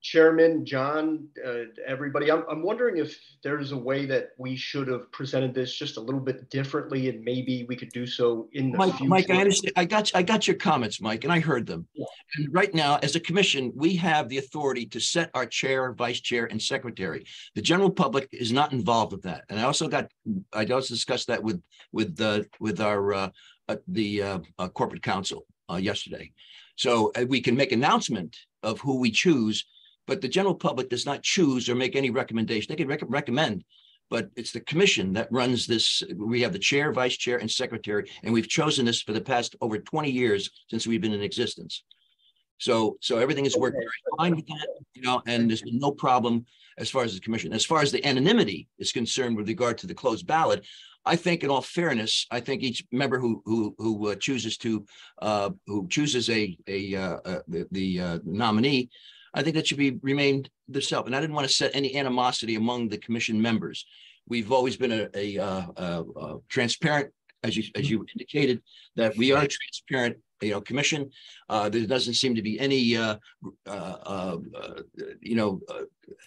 Chairman, John, uh, everybody, I'm, I'm wondering if there's a way that we should have presented this just a little bit differently and maybe we could do so in the Mike, future. Mike, I understand. I got, I got your comments, Mike, and I heard them. And right now, as a commission, we have the authority to set our chair, vice chair, and secretary. The general public is not involved with that. And I also got, I also discussed that with, with, uh, with our, uh, uh, the, uh, uh, corporate counsel, uh, yesterday. So we can make announcement of who we choose, but the general public does not choose or make any recommendation. They can rec- recommend, but it's the commission that runs this. We have the chair, vice chair, and secretary, and we've chosen this for the past over 20 years since we've been in existence. So, so everything has worked very fine with that, you know, and there's been no problem as far as the commission. As far as the anonymity is concerned with regard to the closed ballot, I think in all fairness, I think each member who, who, who uh, chooses to, uh, who chooses a, a, uh, uh, the, the uh, nominee, I think that should be remained the self. And I didn't want to set any animosity among the commission members. We've always been a, a, uh, uh, uh, transparent, as you, as you indicated, that we are a transparent, you know, commission. Uh, there doesn't seem to be any, uh, uh, uh, uh, you know,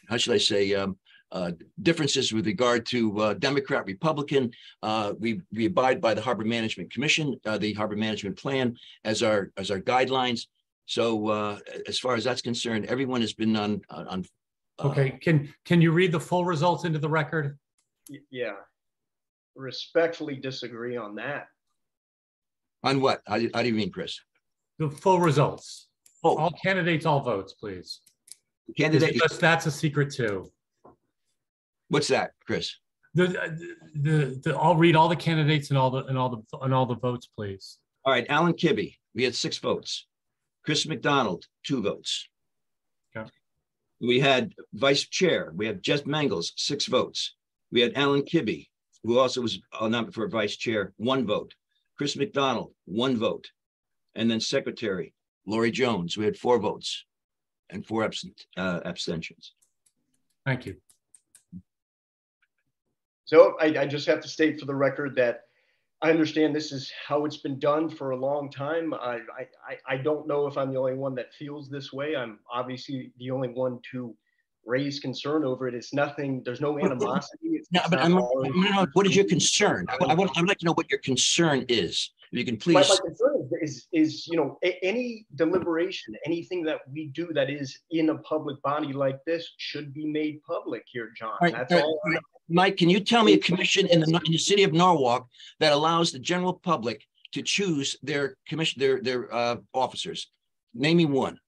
how should I say, um, uh, differences with regard to uh, Democrat, Republican. Uh, we, we abide by the Harbor Management Commission, the Harbor Management Plan as our, as our guidelines. So uh, as far as that's concerned, everyone has been on, on. uh, Okay, can, can you read the full results into the record? Y- Yeah. Respectfully disagree on that. On what? How do how do you mean, Chris? The full results. Oh. All candidates, all votes, please. Candidate, Because That's a secret too. what's that, Chris? The, the, the, I'll read all the candidates and all the, and all the, and all the votes, please. All right, Alan Kibbe, we had six votes. Chris McDonald, two votes. Okay. We had vice chair, we have Jeff Mangles, six votes. We had Alan Kibbe, who also was nominated for vice chair, one vote. Chris McDonald, one vote. And then secretary, Lori Jones, we had four votes and four absent, uh, abstentions. Thank you. So I, I just have to state for the record that I understand this is how it's been done for a long time. I, I, I- don't know if I'm the only one that feels this way. I'm obviously the only one to raise concern over it. It's nothing, there's no animosity. It's- No, but I'm, no, what is your concern? I I want, I would like to know what your concern is. If you can My, my please, concern is, is, is, you know, a- any deliberation, anything that we do that is in a public body like this should be made public here, John. All right, That's all. all right. Mike, can you tell me a commission in the, in the city of Norwalk that allows the general public to choose their commission, their, their, uh, officers? Name me one.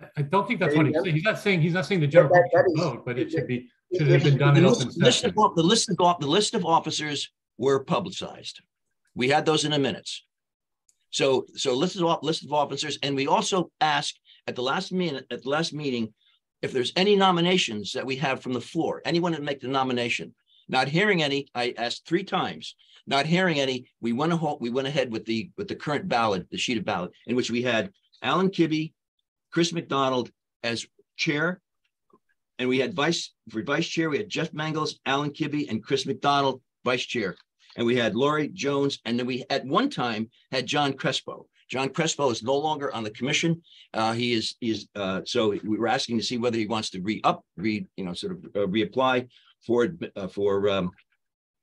I- I don't think that's what he's saying. He's not saying, he's not saying the That- general that- public that should is- vote, but it should be, should have been done in The open list list session. of, the list of, the list of officers were publicized. We had those in the minutes. So, so list of, list of officers, and we also ask at the last minute, at the last meeting, if there's any nominations that we have from the floor, anyone to make the nomination. Not hearing any, I asked three times, not hearing any, we went ahead, we went ahead with the, with the current ballot, the sheet of ballot, in which we had Alan Kibbe, Chris McDonald as chair. And we had vice, for vice chair, we had Jeff Mangles, Alan Kibbe, and Chris McDonald, vice chair. And we had Laurie Jones, and then we, at one time, had John Crespo. John Crespo is no longer on the commission. Uh, he is, he is, uh, so we were asking to see whether he wants to re-up, re, you know, sort of uh, reapply for, uh, for, um,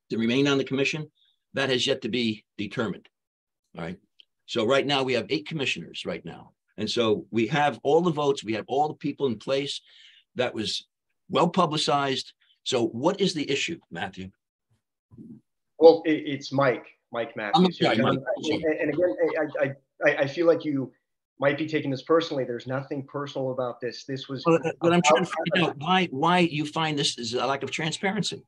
to remain on the commission. That has yet to be determined. All right. So right now, we have eight commissioners right now. And so we have all the votes, we have all the people in place. That was well publicized. So what is the issue, Matthew? Well, it, it's Mike. Mike Matthews. Mike. And again, I, I, I, I feel like you might be taking this personally. There's nothing personal about this. This was. But uh, but I'm trying to find out why, why you find this is a lack of transparency.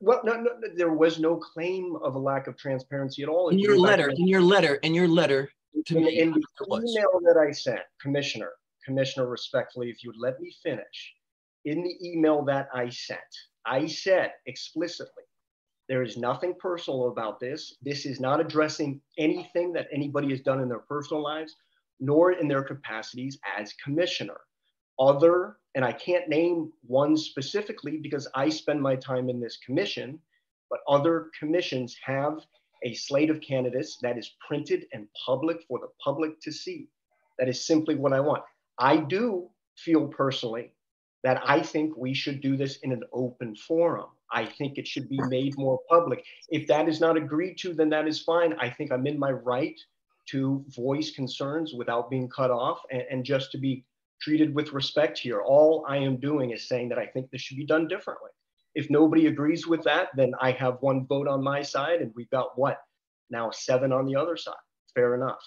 Well, no, no, there was no claim of a lack of transparency at all. In your letter, in your letter, in your letter to in, me, in the email that I sent, Commissioner, Commissioner, respectfully, if you'd let me finish, in the email that I sent, I said explicitly, there is nothing personal about this. This is not addressing anything that anybody has done in their personal lives, nor in their capacities as commissioner. Other, and I can't name one specifically because I spend my time in this commission, but other commissions have a slate of candidates that is printed and public for the public to see. That is simply what I want. I do feel personally that I think we should do this in an open forum. I think it should be made more public. If that is not agreed to, then that is fine. I think I'm in my right to voice concerns without being cut off and, and just to be treated with respect here. All I am doing is saying that I think this should be done differently. If nobody agrees with that, then I have one vote on my side and we've got what? Now seven on the other side. Fair enough.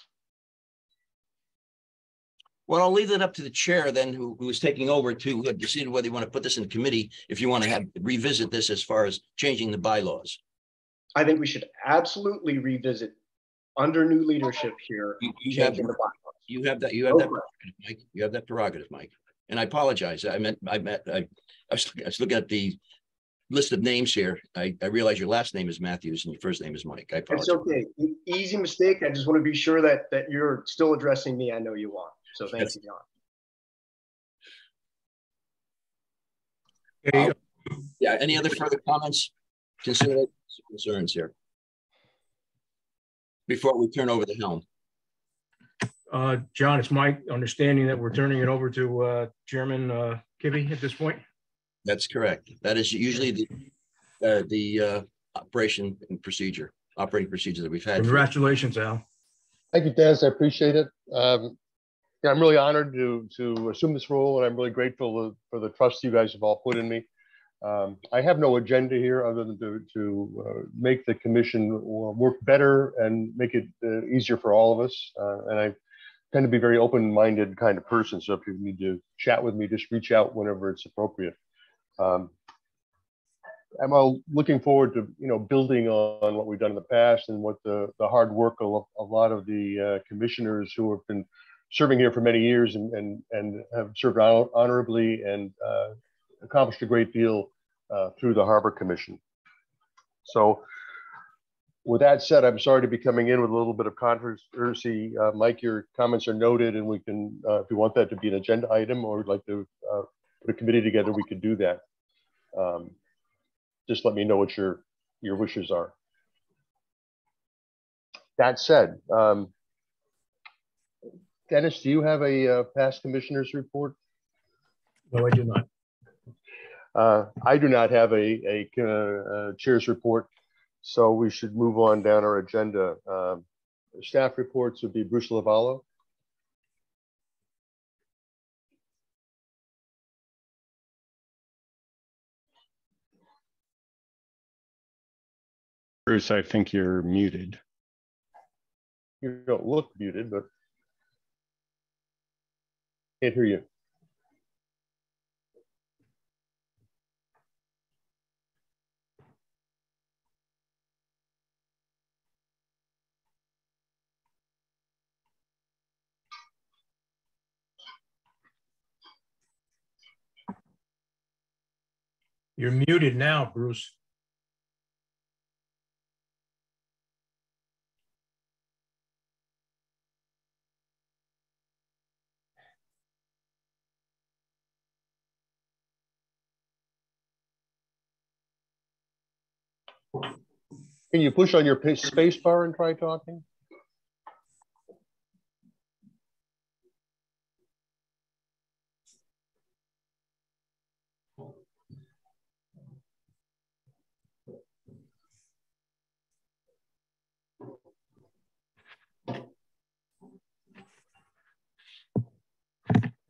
Well, I'll leave that up to the chair then, who, who is taking over to uh, decide whether you want to put this in committee, if you want to have, revisit this as far as changing the bylaws. I think we should absolutely revisit under new leadership here. You- you have- the bylaws. You have that, you have that prerogative, Mike. You have that prerogative, Mike. And I apologize. I meant, I meant, I, I was, I was looking at the list of names here. I, I realize your last name is Matthews and your first name is Mike. I apologize. It's okay. Easy mistake. I just want to be sure that, that you're still addressing me. I know you are. So thank Yes. you, John. Okay, Yeah, any other further comments, considerations, concerns here? Before we turn over the helm. uh, John, it's my understanding that we're turning it over to uh, Chairman uh, Kibbe at this point. That's correct. That is usually the, uh, the, uh, operation and procedure, operating procedure that we've had. for- Congratulations, Al. Thank you, Des. I appreciate it. Um, yeah, I'm really honored to to assume this role, and I'm really grateful for the trust you guys have all put in me. Um, I have no agenda here other than to to uh, make the commission uh, work better and make it uh, easier for all of us. Uh, and I tend to be very open-minded kind of person. So if you need to chat with me, just reach out whenever it's appropriate. Um, I'm all looking forward to you know building on what we've done in the past and what the the hard work of a lot of the uh, commissioners who have been serving here for many years and and and have served hon- honorably and uh, accomplished a great deal uh, through the Harbor Commission. So. With that said, I'm sorry to be coming in with a little bit of controversy. Uh, Mike, your comments are noted and we can, uh, if you want that to be an agenda item or would like to uh, put a committee together, we could do that. Um, just let me know what your your wishes are. That said, um, Dennis, do you have a uh, past commissioners report? No, I do not. Uh, I do not have a, a uh, uh, chair's report, so we should move on down our agenda. Um, staff reports would be Bruce Lavallo. Bruce, I think you're muted. You don't look muted, but can't hear you. You're muted now, Bruce. Can you push on your pa- space bar and try talking?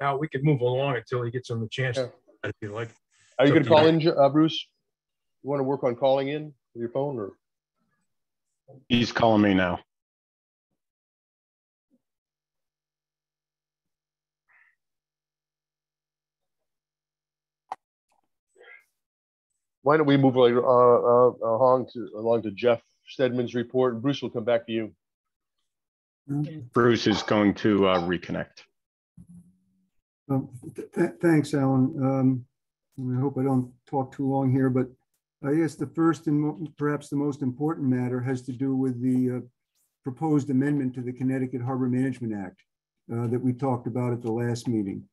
Now, we could move along until he gets on the chance, Yeah. if you like. Are you going to to call in, uh, Bruce? You want to work on calling in with your phone or? He's calling me now. Why don't we move like, uh, uh, along to, along to Jeff Steadman's report? Bruce will come back to you. Bruce is going to uh, reconnect. Um, th- th- Thanks, Alan. Um, I hope I don't talk too long here, but I guess the first and perhaps the most important matter has to do with the uh, proposed amendment to the Connecticut Harbor Management Act uh, that we talked about at the last meeting.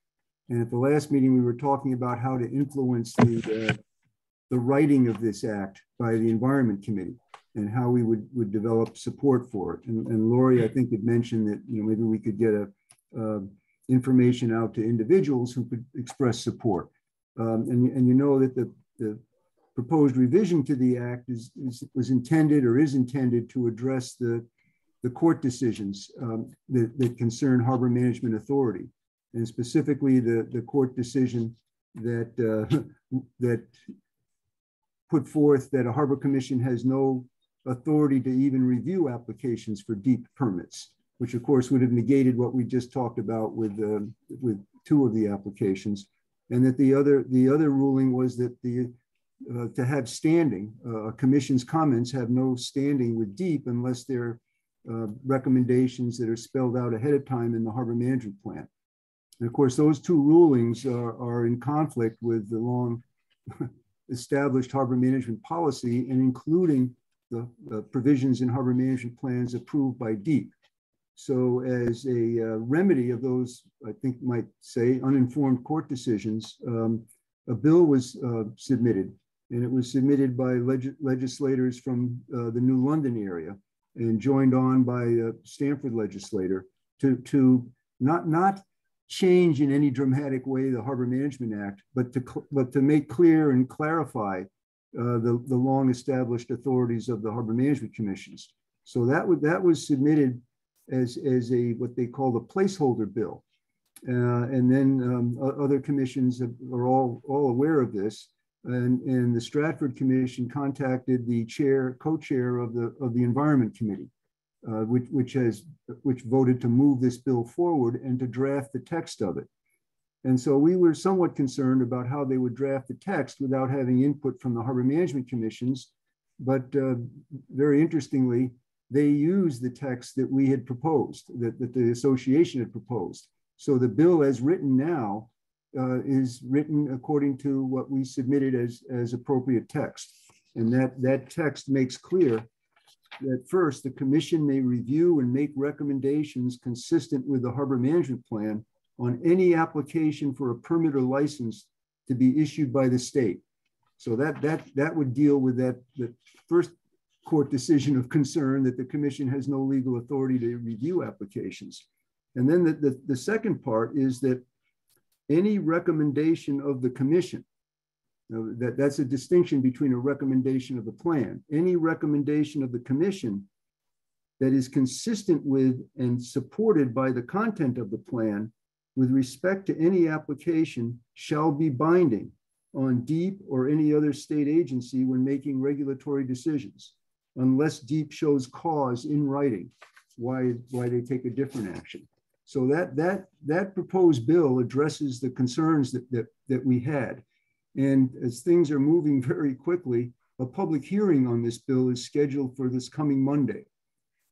And at the last meeting, we were talking about how to influence the, uh, the writing of this act by the Environment Committee and how we would, would develop support for it. And, and Lori, I think, had mentioned that, you know, maybe we could get a, information out to individuals who could express support. Um, and, and you know that the, the proposed revision to the act is, is, was intended or is intended to address the, the court decisions um, that, that concern harbor management authority. And specifically the, the court decision that, uh, that put forth that a harbor commission has no authority to even review applications for DEEP permits, which of course would have negated what we just talked about with, uh, with two of the applications. And that the other, the other ruling was that the, uh, to have standing, uh, a commission's comments have no standing with DEEP unless they're uh, recommendations that are spelled out ahead of time in the harbor management plan. And of course, those two rulings are, are in conflict with the long established harbor management policy and including the, the provisions in harbor management plans approved by DEEP. So as a uh, remedy of those, I think might say, uninformed court decisions, um, a bill was uh, submitted and it was submitted by leg legislators from uh, the New London area and joined on by a Stamford legislator to, to not, not change in any dramatic way the Harbor Management Act, but to, but to make clear and clarify uh, the, the long established authorities of the Harbor Management Commissions. So that, that was submitted as, as a what they call the placeholder bill. Uh, and then um, other commissions are all, all aware of this. And, and the Stratford Commission contacted the chair, co-chair of the, of the Environment Committee, uh, which, which, has, which voted to move this bill forward and to draft the text of it. And so we were somewhat concerned about how they would draft the text without having input from the harbor management commissions. But uh, very interestingly, they used the text that we had proposed, that, that the association had proposed. So the bill as written now uh, is written according to what we submitted as, as appropriate text. And that, that text makes clear that first, the commission may review and make recommendations consistent with the harbor management plan on any application for a permit or license to be issued by the state. So that, that, that would deal with that, the first court decision of concern that the commission has no legal authority to review applications. And then the, the, the second part is that any recommendation of the commission, that, that's a distinction between a recommendation of the plan, any recommendation of the commission that is consistent with and supported by the content of the plan with respect to any application shall be binding on DEEP or any other state agency when making regulatory decisions, unless DEEP shows cause in writing. Why, why they take a different action. So that, that, that proposed bill addresses the concerns that, that, that we had. And as things are moving very quickly, a public hearing on this bill is scheduled for this coming Monday.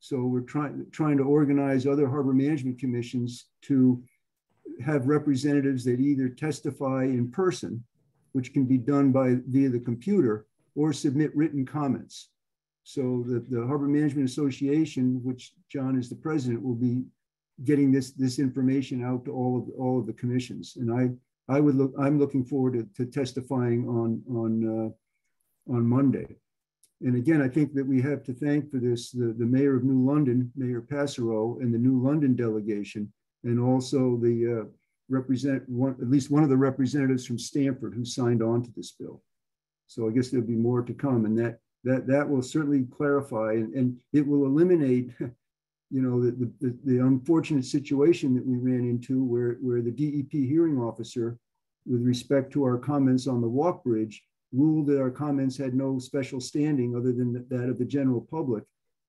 So we're trying, trying to organize other harbor management commissions to have representatives that either testify in person, which can be done by via the computer, or submit written comments. So the, the Harbor Management Association, which John is the president, will be getting this, this information out to all of all of the commissions. And I I would look I'm looking forward to, to testifying on on uh, on Monday. And again, I think that we have to thank for this the, the mayor of New London, Mayor Passero, and the New London delegation and also the uh, represent one, at least one of the representatives from Stamford who signed on to this bill. So I guess there'll be more to come, and that that that will certainly clarify and, and it will eliminate, you know, the, the, the unfortunate situation that we ran into where where the DEP hearing officer, with respect to our comments on the walk bridge, ruled that our comments had no special standing other than that of the general public,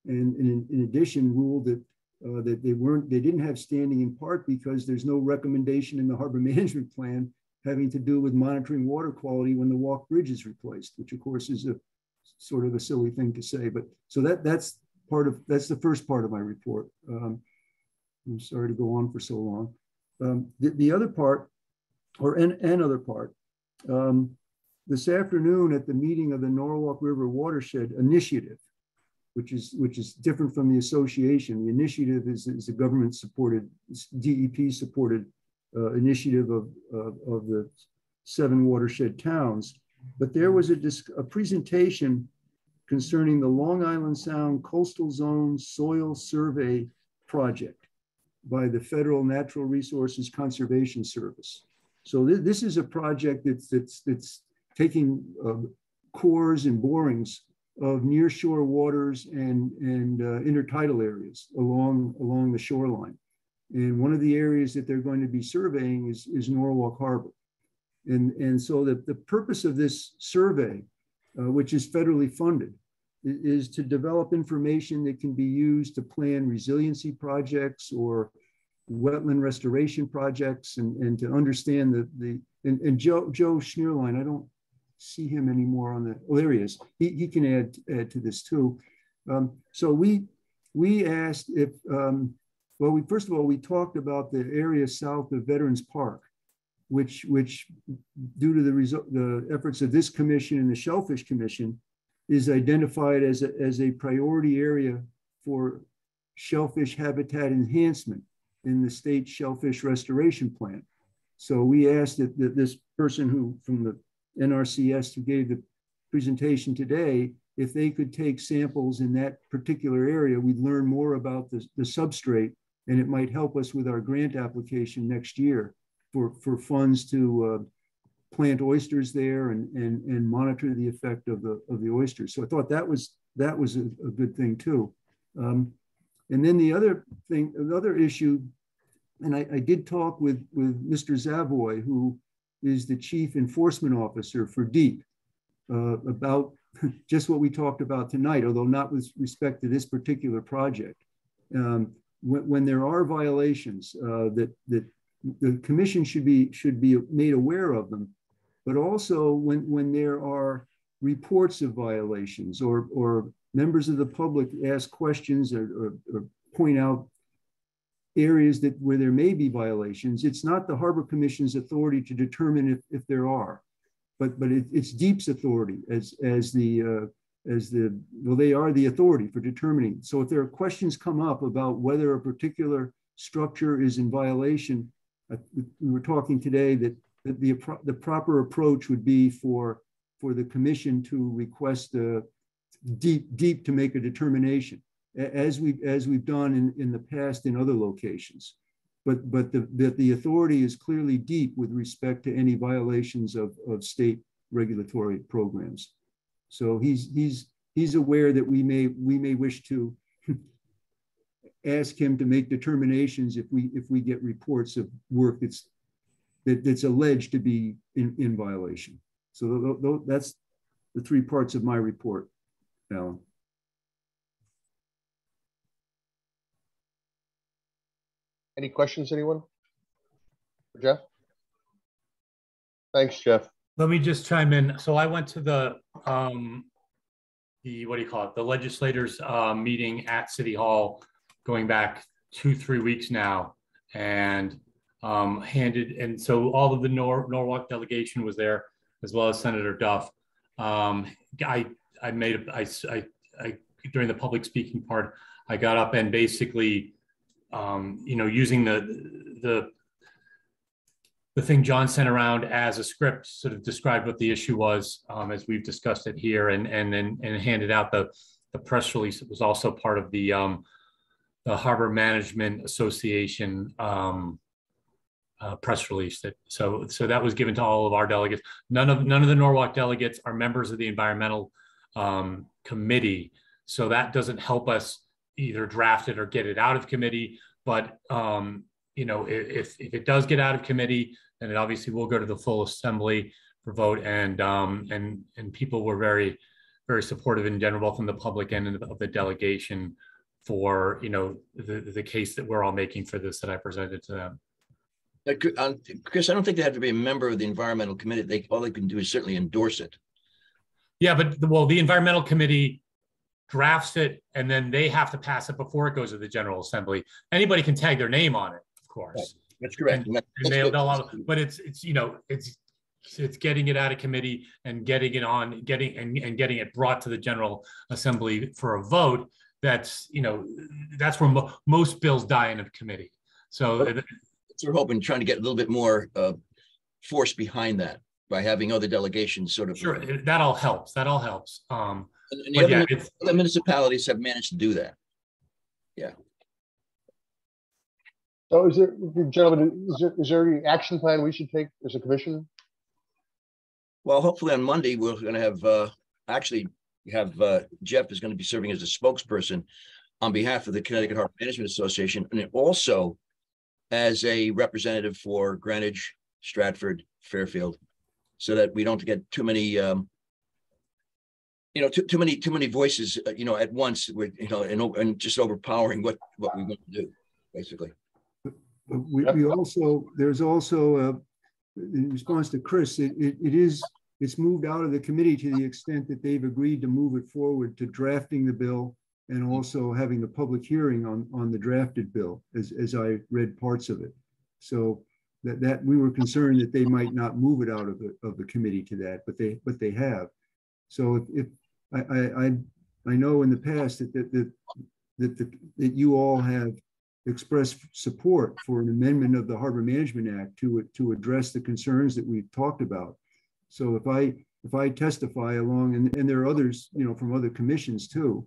and, in, in addition ruled that uh, that they weren't they didn't have standing in part because there's no recommendation in the harbor management plan having to do with monitoring water quality when the walk bridge is replaced, which of course is a sort of a silly thing to say. But so that that's part of that's the first part of my report. Um, I'm sorry to go on for so long. Um, the, the other part, or an, another part, um, this afternoon at the meeting of the Norwalk River Watershed Initiative, which is which is different from the association. The initiative is, is a government supported, DEP supported uh, initiative of, of, of, the seven watershed towns. But there was a, a presentation concerning the Long Island Sound Coastal Zone Soil Survey Project by the Federal Natural Resources Conservation Service. So th this is a project that's, that's, that's taking uh, cores and borings of nearshore waters and, and uh, intertidal areas along, along the shoreline. And one of the areas that they're going to be surveying is, is Norwalk Harbor. And, and so the, the purpose of this survey, uh, which is federally funded, is to develop information that can be used to plan resiliency projects or wetland restoration projects and, and to understand the, the and, and Joe, Joe Schnierlein, I don't see him anymore on the, oh, there he is. He, he can add, add to this too. Um, so we, we asked if, um, well, we, first of all, we talked about the area south of Veterans Park, which, which due to the, result, the efforts of this commission and the Shellfish Commission, is identified as a, as a priority area for shellfish habitat enhancement in the state shellfish restoration plan. So we asked that, that this person who from the NRCS who gave the presentation today, if they could take samples in that particular area, we'd learn more about the, the substrate and it might help us with our grant application next year for, for funds to uh, plant oysters there and, and, and monitor the effect of the, of the oysters. So I thought that was, that was a, a good thing too. Um, and then the other thing, another issue, and I, I did talk with, with Mr. Zavoy, who is the chief enforcement officer for DEEP uh, about just what we talked about tonight, although not with respect to this particular project. Um, when, when, there are violations uh, that, that the commission should be, should be made aware of them, but also when, when there are reports of violations or, or members of the public ask questions or, or, or point out areas that where there may be violations. It's not the Harbor Commission's authority to determine if, if there are, but but it, it's DEEP's authority as as the uh, as the well they are the authority for determining. So if there are questions come up about whether a particular structure is in violation, uh, we were talking today that, that the the proper approach would be for for the commission to request a DEEP deep to make a determination as we as we've done in, in the past in other locations. But but the, the, the authority is clearly DEEP with respect to any violations of, of state regulatory programs. So he's he's he's aware that we may we may wish to ask him to make determinations if we if we get reports of work that's that, that's alleged to be in, in violation. So th th that's the three parts of my report, Alan. Any questions, anyone? For Jeff? Thanks, Jeff. Let me just chime in. So I went to the, um, the, what do you call it? The legislators, uh, meeting at City Hall going back two, three weeks now and, um, handed, and so all of the Nor Norwalk delegation was there as well as Senator Duff. Um, I, I made, a, I, I, I, during the public speaking part, I got up and basically um, you know, using the, the, the thing John sent around as a script sort of described what the issue was um, as we've discussed it here and, and, and, and handed out the, the press release. It was also part of the, um, the Harbor Management Association um, uh, press release. That so so that was given to all of our delegates. None of none of the Norwalk delegates are members of the environmental um, committee, so that doesn't help us either draft it or get it out of committee. But um, you know, if if it does get out of committee, then it obviously will go to the full assembly for vote. And um, and and people were very very supportive in general, both from the public and of the delegation for, you know, the, the case that we're all making for this that I presented to them. Chris, um, I don't think they have to be a member of the environmental committee. They, all they can do is certainly endorse it. Yeah, but the- well, the environmental committee drafts it and then they have to pass it before it goes to the general assembly. Anybody can tag their name on it, of course. That's correct. And that- And that's all- but it's, it's, you know, it's, it's getting it out of committee and getting it on, getting, and, and getting it brought to the general assembly for a vote. That's, you know, that's where mo- most bills die in a committee. So it- So we're hoping, trying to get a little bit more uh, force behind that by having other delegations sort of. sure, that all helps. That all helps. Um, And and the but yeah, other it's, other municipalities have managed to do that. Yeah. So is there, gentlemen, is there, is there any action plan we should take as a commission? Well, hopefully on Monday, we're going to have, uh, actually have, uh, Jeff is going to be serving as a spokesperson on behalf of the Connecticut Harbor Management Association and it also as a representative for Greenwich, Stratford, Fairfield, so that we don't get too many, um, you know, too, too many, too many voices, uh, you know, at once with, you know, and, and just overpowering what, what we want to do, basically. But we, we also, there's also, uh, in response to Chris, it, it, it is, it's moved out of the committee to the extent that they've agreed to move it forward to drafting the bill and also having the public hearing on, on the drafted bill, as, as I read parts of it. So that, that, we were concerned that they might not move it out of the, of the committee to that, but they, but they have. So if, if, I, I, I, I know in the past that, that, that, that, the- that you all have expressed support for an amendment of the Harbor Management Act to, to address the concerns that we've talked about. So if I, if I testify along, and, and there are others, you know, from other commissions too.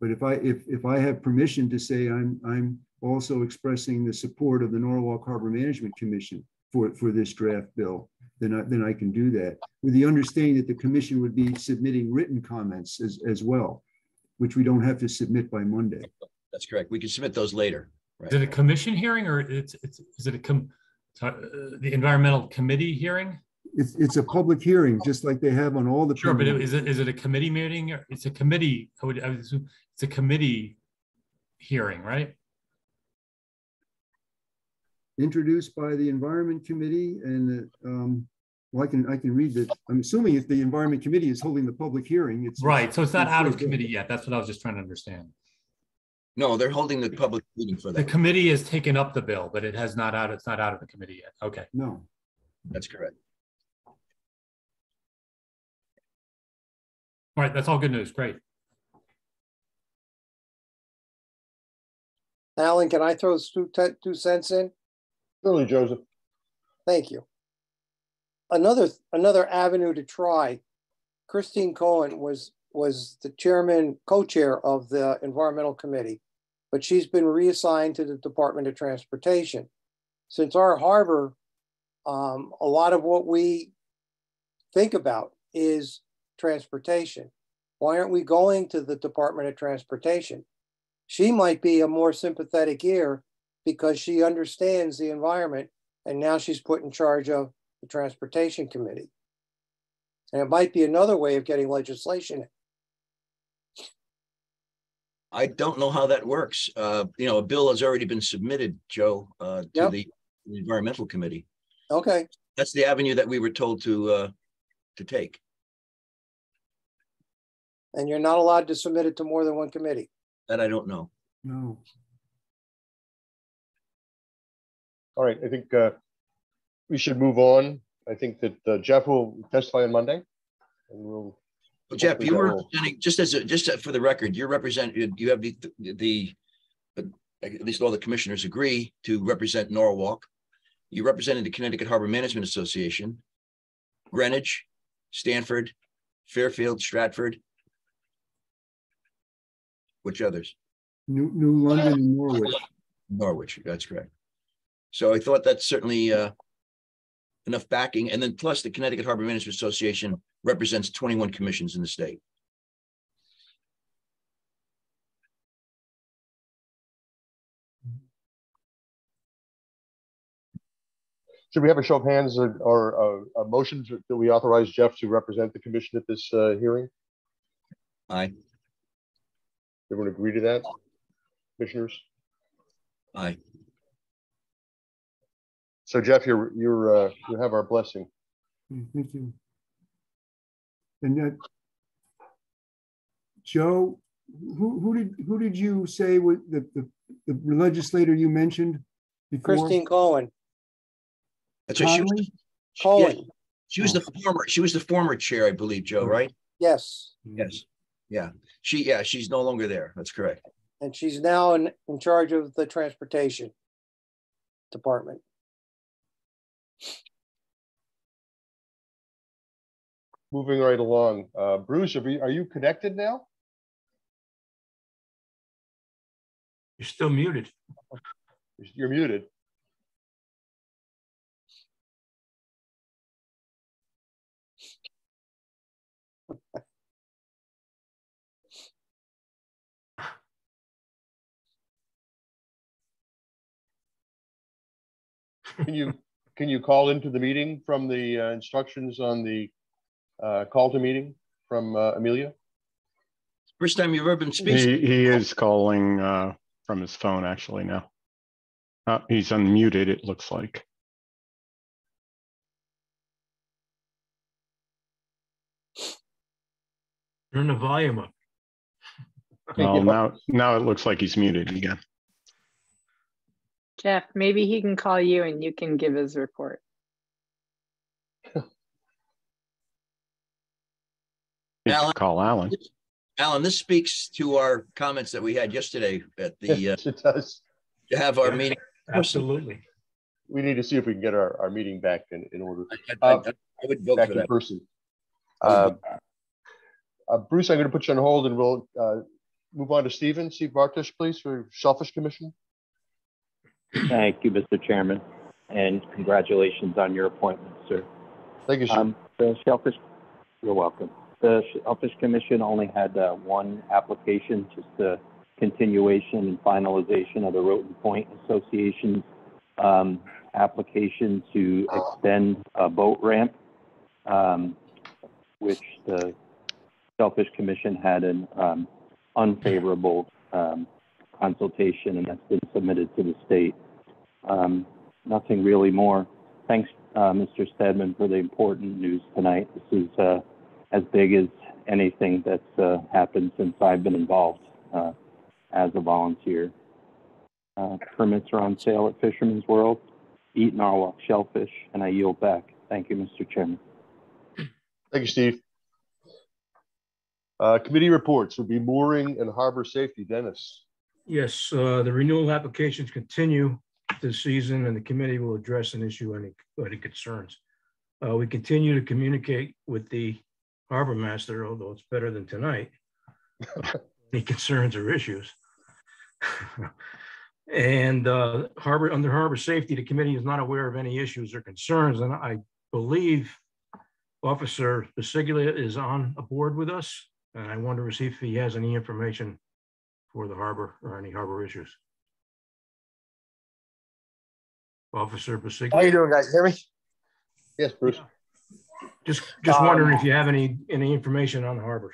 But if I, if, if I have permission to say I'm, I'm also expressing the support of the Norwalk Harbor Management Commission for, for this draft bill, then I, then I can do that. With the understanding that the commission would be submitting written comments as, as well, which we don't have to submit by Monday. That's correct. We can submit those later. is it a commission hearing or it's, it's, is it a com, uh, the environmental committee hearing? It's, it's a public hearing, just like they have on all the. Sure, but is it, is it a committee meeting? or It's a committee, I would, I would assume, it's a committee hearing, right? Introduced by the Environment Committee and, the, um, well, I can, I can read that. I'm assuming if the Environment Committee is holding the public hearing, it's. Right, so it's not out of committee yet. That's what I was just trying to understand. No, they're holding the public meeting for The that. committee has taken up the bill, but it has not out, it's not out of the committee yet. Okay. No. That's correct. All right, that's all good news. Great. Alan, can I throw two, two cents in? Surely, Joseph. Thank you. Another, another avenue to try. Christine Cohen was, was the chairman, co-chair of the Environmental Committee, but she's been reassigned to the Department of Transportation. Since our harbor, um, a lot of what we think about is transportation. Why aren't we going to the Department of Transportation? She might be a more sympathetic ear because she understands the environment and now she's put in charge of the Transportation Committee. And it might be another way of getting legislation. I don't know how that works. Uh, you know, a bill has already been submitted, Joe, uh, to Yep. the environmental committee. Okay, That's the avenue that we were told to, uh, to take. And you're not allowed to submit it to more than one committee. That I don't know. No. All right, I think uh, we should move on. I think that uh, Jeff will testify on Monday. And we'll. But Jeff, you that were representing, just as, a just for the record, you're representing, you have the, the, at least all the commissioners agree to represent Norwalk. You represented the Connecticut Harbor Management Association, Greenwich, Stamford, Fairfield, Stratford. Which others? New, New London and Norwich. Norwich, that's correct. So I thought that's certainly uh enough backing. And then plus the Connecticut Harbor Management Association represents twenty-one commissions in the state. Should we have a show of hands or- or a, a motion that we authorize Jeff to represent the commission at this uh, hearing? Aye. Everyone agree to that? Commissioners? Aye. So Jeff, you're, you're, uh, you have our blessing. Mm, Thank you. And that, Joe, who, who did, who did you say was the, the, the legislator you mentioned? before? Christine Cohen, That's what she was. Conley? Cohen, She was the former, she was the former chair, I believe, Joe, right? yes. Yes. Yeah. She, yeah, she's no longer there. That's correct. And she's now in, in charge of the transportation department. Moving right along, uh, Bruce, are you, are you connected now? You're still muted. You're muted. Can you, can you call into the meeting from the uh, instructions on the uh, call to meeting from uh, Amelia? First time you've ever been speaking. He, he is calling uh, from his phone actually now. Uh, he's unmuted, it looks like. Turn the volume up. Well, now, now it looks like he's muted again. Jeff, maybe he can call you and you can give his report. Alan? Call Alan. Alan, this speaks to our comments that we had yesterday at the, uh, Yes, it does. to have our meeting. Absolutely. We need to see if we can get our, our meeting back in, in order, I- I- Uh, I would vote back for in that. person. Uh, uh, Bruce, I'm going to put you on hold and we'll uh, move on to Stephen. Steve Bartish, please, for Shellfish Commission. Thank you, Mr. Chairman, and congratulations on your appointment, sir. Thank you, sir. Um, the Shellfish, you're welcome. The Shellfish Commission only had uh, one application, just a continuation and finalization of the Roton Point Association's um, application to extend a boat ramp, um, which the Shellfish Commission had an um, unfavorable um, consultation, and that's been submitted to the state. Um, nothing really more. Thanks, uh, Mr. Steadman, for the important news tonight. This is uh, as big as anything that's uh, happened since I've been involved uh, as a volunteer. Uh, permits are on sale at Fisherman's World. Eat Norwalk shellfish, and I yield back. Thank you, Mr. Chairman. Thank you, Steve. Uh, Committee reports would be mooring and harbor safety. Dennis. Yes, uh, the renewal applications continue this season and the committee will address an issue any, any concerns. Uh, we continue to communicate with the harbor master, although it's better than tonight. Any concerns or issues. And uh, harbor, under harbor safety, the committee is not aware of any issues or concerns, and I believe Officer Basiglia is on board with us, and I wonder to see if he has any information for the harbor or any harbor issues. Officer Basiglia. How you doing, guys? Hear me? Yes, Bruce. Just, just wondering Um, if you have any, any information on the harbor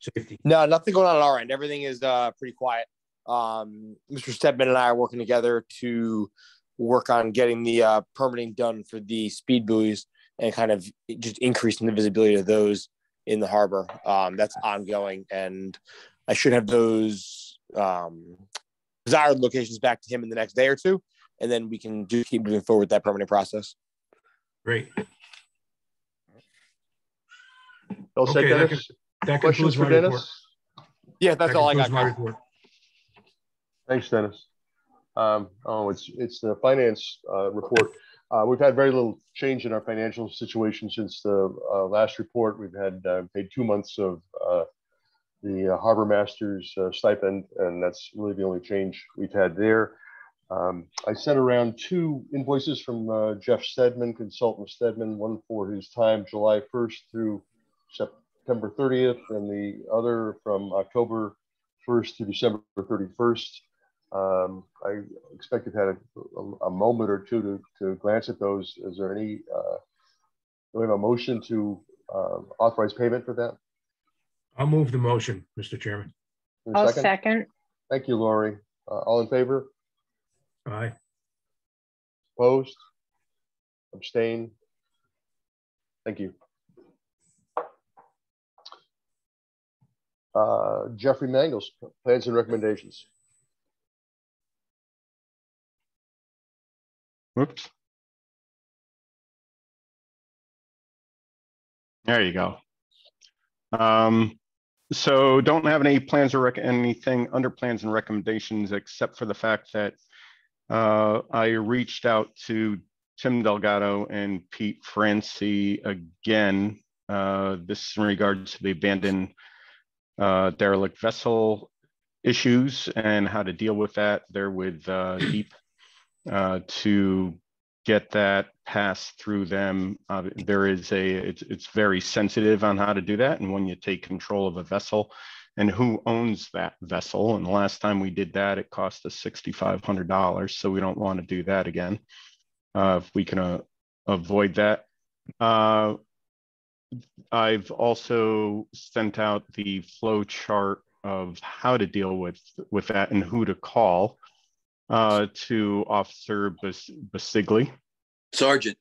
safety. No, nothing going on at our end. Everything is uh, pretty quiet. Um, Mr. Steadman and I are working together to work on getting the uh, permitting done for the speed buoys and kind of just increasing the visibility of those in the harbor. Um, that's ongoing, and I should have those um, desired locations back to him in the next day or two, and then we can just keep moving forward with that permitting process. Great. All set, Okay, that Dennis? con- that Questions for my Dennis? report. Yeah, that's That all I got. my report. Thanks, Dennis. Um, oh, it's, it's the finance, uh, report. Uh, we've had very little change in our financial situation since the, uh, last report. We've had, uh, paid two months of, uh, the uh, harbor master's uh, stipend, and that's really the only change we've had there. Um, I sent around two invoices from, uh, Jeff Steadman, consultant Steadman, one for his time July first through September thirtieth, and the other from October first to December thirty-first. Um, I expect you've had a, a, a moment or two to, to glance at those. Is there any, uh, do we have a motion to, uh, authorize payment for that? I'll move the motion, Mr. Chairman. Is there a I'll second. Thank you, Lori. Uh, all in favor? Aye. Opposed? Abstain? Thank you. Uh, Jeffrey Mangles, plans and recommendations. Whoops. There you go. Um, so don't have any plans or rec- anything under plans and recommendations, except for the fact that uh, I reached out to Tim Delgado and Pete Francie again. Uh, this in regards to the abandoned uh, derelict vessel issues and how to deal with that. They're with uh, DEEP uh, to get that passed through them. Uh, there is a, it's, it's very sensitive on how to do that. And when you take control of a vessel and who owns that vessel. And the last time we did that, it cost us $6,500. So we don't want to do that again. Uh, if we can uh, avoid that. Uh, I've also sent out the flow chart of how to deal with, with that and who to call uh, to Officer Bas- Basigli. Sergeant.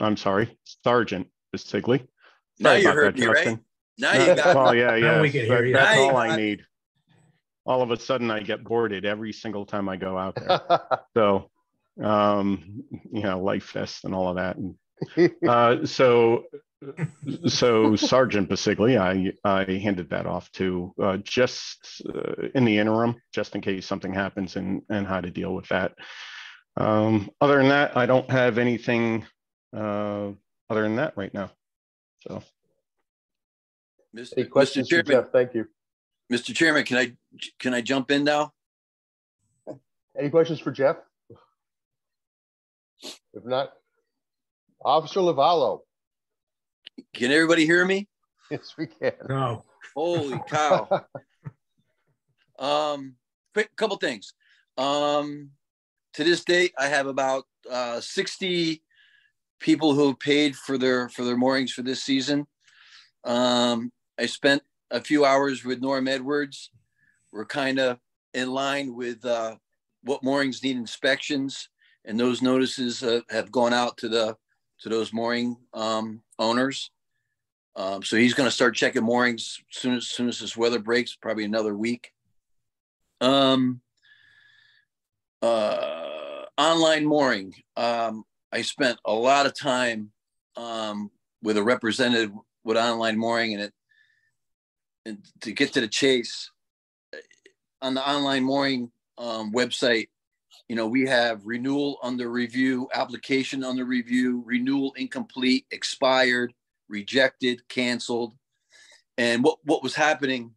I'm sorry, Sergeant Basigli. Now Sorry you heard that, me, right? Now you got Oh, me. yeah, Now yeah. we can hear you. That's Now you all I need. All of a sudden, I get boarded every single time I go out there. So, um, you know, life vest and all of that. And, uh, so, so Sergeant Basigli, I, I handed that off to, uh, just uh, in the interim, just in case something happens and, and how to deal with that. Um, other than that, I don't have anything, uh, other than that right now. So, Mr. Any Mr. questions for Chairman, Jeff? Thank you. Mr. Chairman, can I, can I jump in now? Any questions for Jeff? If not, Officer Lavallo. Can everybody hear me? Yes, we can. No. Holy cow. Um, quick couple things. Um, to this date, I have about uh, 60 people who have paid for their for their moorings for this season. Um, I spent a few hours with Norm Edwards. We're kind of in line with uh, what moorings need inspections, and those notices uh, have gone out to the to those mooring um, owners. Um, so he's going to start checking moorings soon as soon as this weather breaks, probably another week. Um, uh, online mooring. Um, I spent a lot of time um, with a representative with online mooring, and it and to get to the chase on the online mooring um, website. You know, we have renewal under review, application under review, renewal incomplete, expired, rejected, canceled. And what, what was happening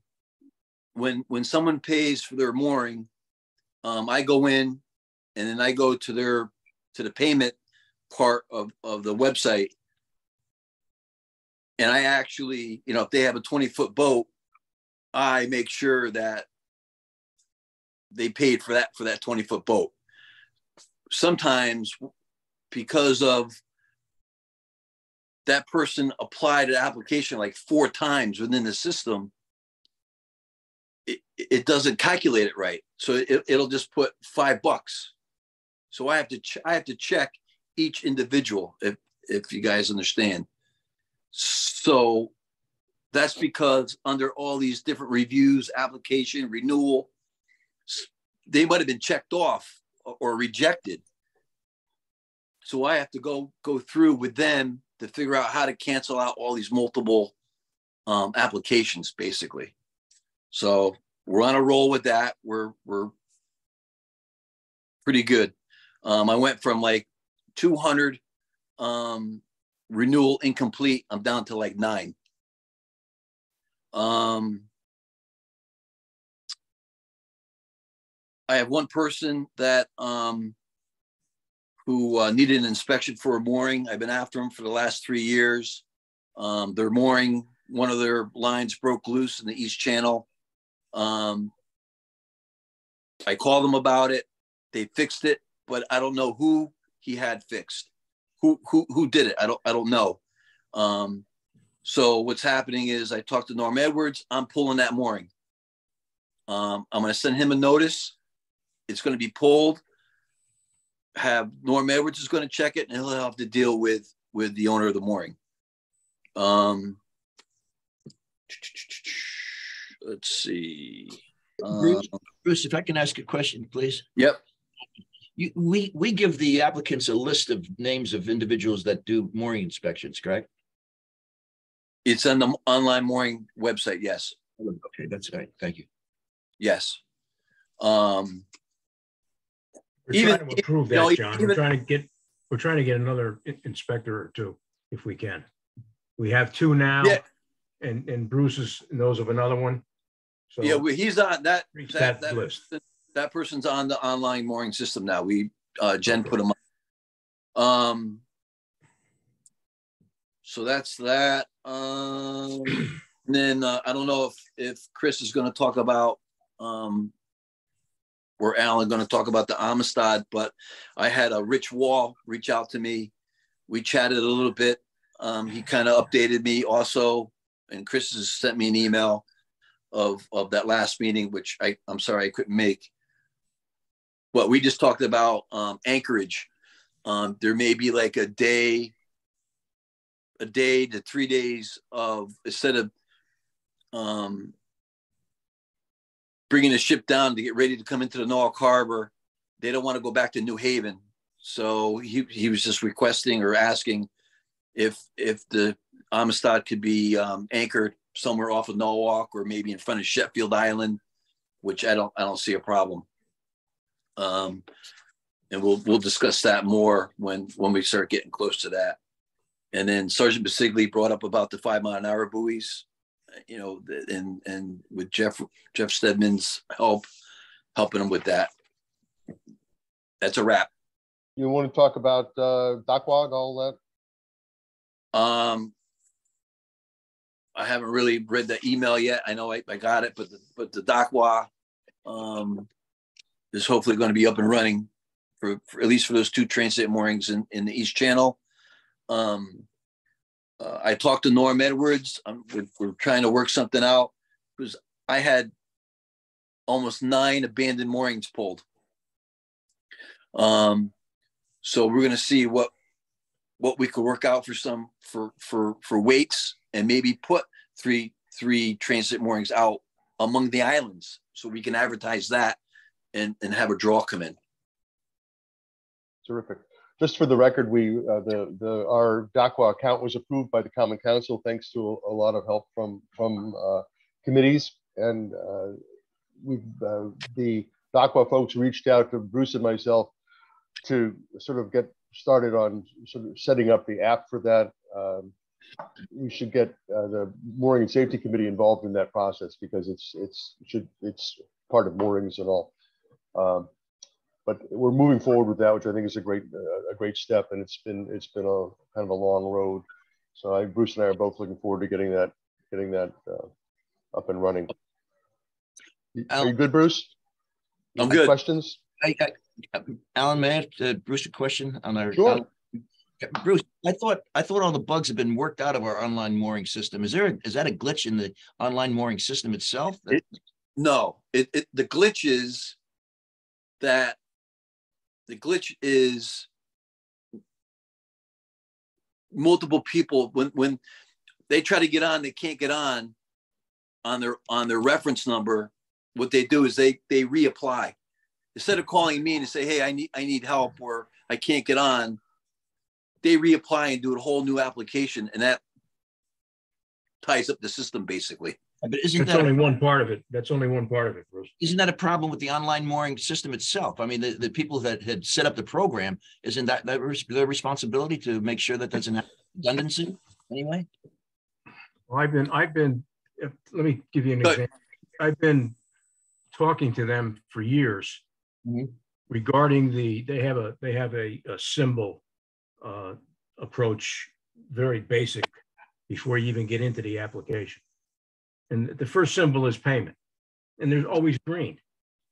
when when someone pays for their mooring, um, I go in and then I go to their to the payment part of, of the website. And I actually, you know, if they have a 20 foot boat, I make sure that they paid for that for that 20 foot boat. Sometimes because of that person applied an application like four times within the system, it, it doesn't calculate it right. So it, it'll just put five bucks. So I have to ch- I have to check each individual if if you guys understand. So that's because under all these different reviews, application, renewal, they might have been checked off or- rejected. So I have to go go through with them to figure out how to cancel out all these multiple um, applications, basically. So we're on a roll with that. We're we're pretty good. Um, I went from like 200 um, renewal incomplete. I'm down to like nine. Um, I have one person that um, who uh, needed an inspection for a mooring. I've been after them for the last three years. Um, their mooring, one of their lines broke loose in the East Channel. Um, I called them about it. They fixed it, but I don't know who he had fixed. Who who who did it? I don't I don't know. Um, So what's happening is I talked to Norm Edwards. I'm pulling that mooring. Um, I'm going to send him a notice. It's going to be pulled. Have Norm Edwards is going to check it, and he'll have to deal with with the owner of the mooring. Um, let's see. Bruce, Um, Bruce, if I can ask a question, please. Yep. You, we, we give the applicants a list of names of individuals that do mooring inspections, correct? It's on the online mooring website, yes. Okay, that's right. Thank you. Yes. Um, We're Even- trying to improve you know, that, John. We're trying to get, we're trying to get another inspector or two, if we can. We have two now. Yeah. And, and Bruce is, knows of another one. So yeah, well, he's on that, that, that that, list. that person's on the online mooring system now. We, uh, Jen put him on. Um, so that's that. Um, and then, uh, I don't know if, if Chris is gonna talk about, um, or Alan gonna talk about the Amistad, but I had a Rich Wall reach out to me. We chatted a little bit. Um, he kind of updated me also, and Chris has sent me an email of, of that last meeting, which I, I'm sorry I couldn't make. But we just talked about um, Anchorage. Um, there may be like a day, a day to three days of instead of um, bringing the ship down to get ready to come into the Norwalk Harbor, they don't want to go back to New Haven. So he, he was just requesting or asking if if the Amistad could be um, anchored somewhere off of Norwalk or maybe in front of Sheffield Island, which I don't I don't see a problem. Um, and we'll we'll discuss that more when when we start getting close to that. And then Sergeant Basigli brought up about the five mile an hour buoys, you know, and and with Jeff Jeff Steadman's help, helping him with that. That's a wrap. You want to talk about uh, Dockwa, all that? Um, I haven't really read the email yet. I know I, I got it, but the, but the Dockwa um, is hopefully going to be up and running for, for at least for those two transit moorings in, in the East Channel. Um, uh, I talked to Norm Edwards. Um, we're, we're trying to work something out because I had almost nine abandoned moorings pulled. Um, so we're going to see what what we could work out for some for for for weights and maybe put three three transit moorings out among the islands so we can advertise that and and have a draw come in. Terrific. Just for the record, we, uh, the, the, our Dockwa account was approved by the Common Council thanks to a, a lot of help from, from, uh, committees. And, uh, we've, uh, the Dockwa folks reached out to Bruce and myself to sort of get started on sort of setting up the app for that. Um, we should get uh, the mooring and safety committee involved in that process because it's it's should it's part of moorings and all. Um, but we're moving forward with that, which I think is a great uh, a great step, and it's been it's been a kind of a long road. So I, Bruce and I are both looking forward to getting that getting that uh, up and running. Are you good, Bruce? I'm Any good. Questions? I, I, Alan, may I ask uh, Bruce a question on our? Sure. Bruce, I thought I thought all the bugs have been worked out of our online mooring system. Is there a- is that a glitch in the online mooring system itself? no, it, it the glitch is that the glitch is multiple people when when they try to get on, they can't get on on their on their reference number. What they do is they they reapply instead of calling me and say, "Hey, I need I need help," or "I can't get on," they reapply and do a whole new application, and that ties up the system basically. But isn't That's that only one part of it. That's only one part of it, Bruce. isn't that a problem with the online mooring system itself? I mean, the, the people that had set up the program, isn't that that their responsibility to make sure that doesn't have redundancy anyway? Well, I've been, I've been, if- let me give you an Good. example. I've been talking to them for years regarding the, they have a, they have a, a symbol uh, approach, very basic, before you even get into the application. And the first symbol is payment, and there's always green.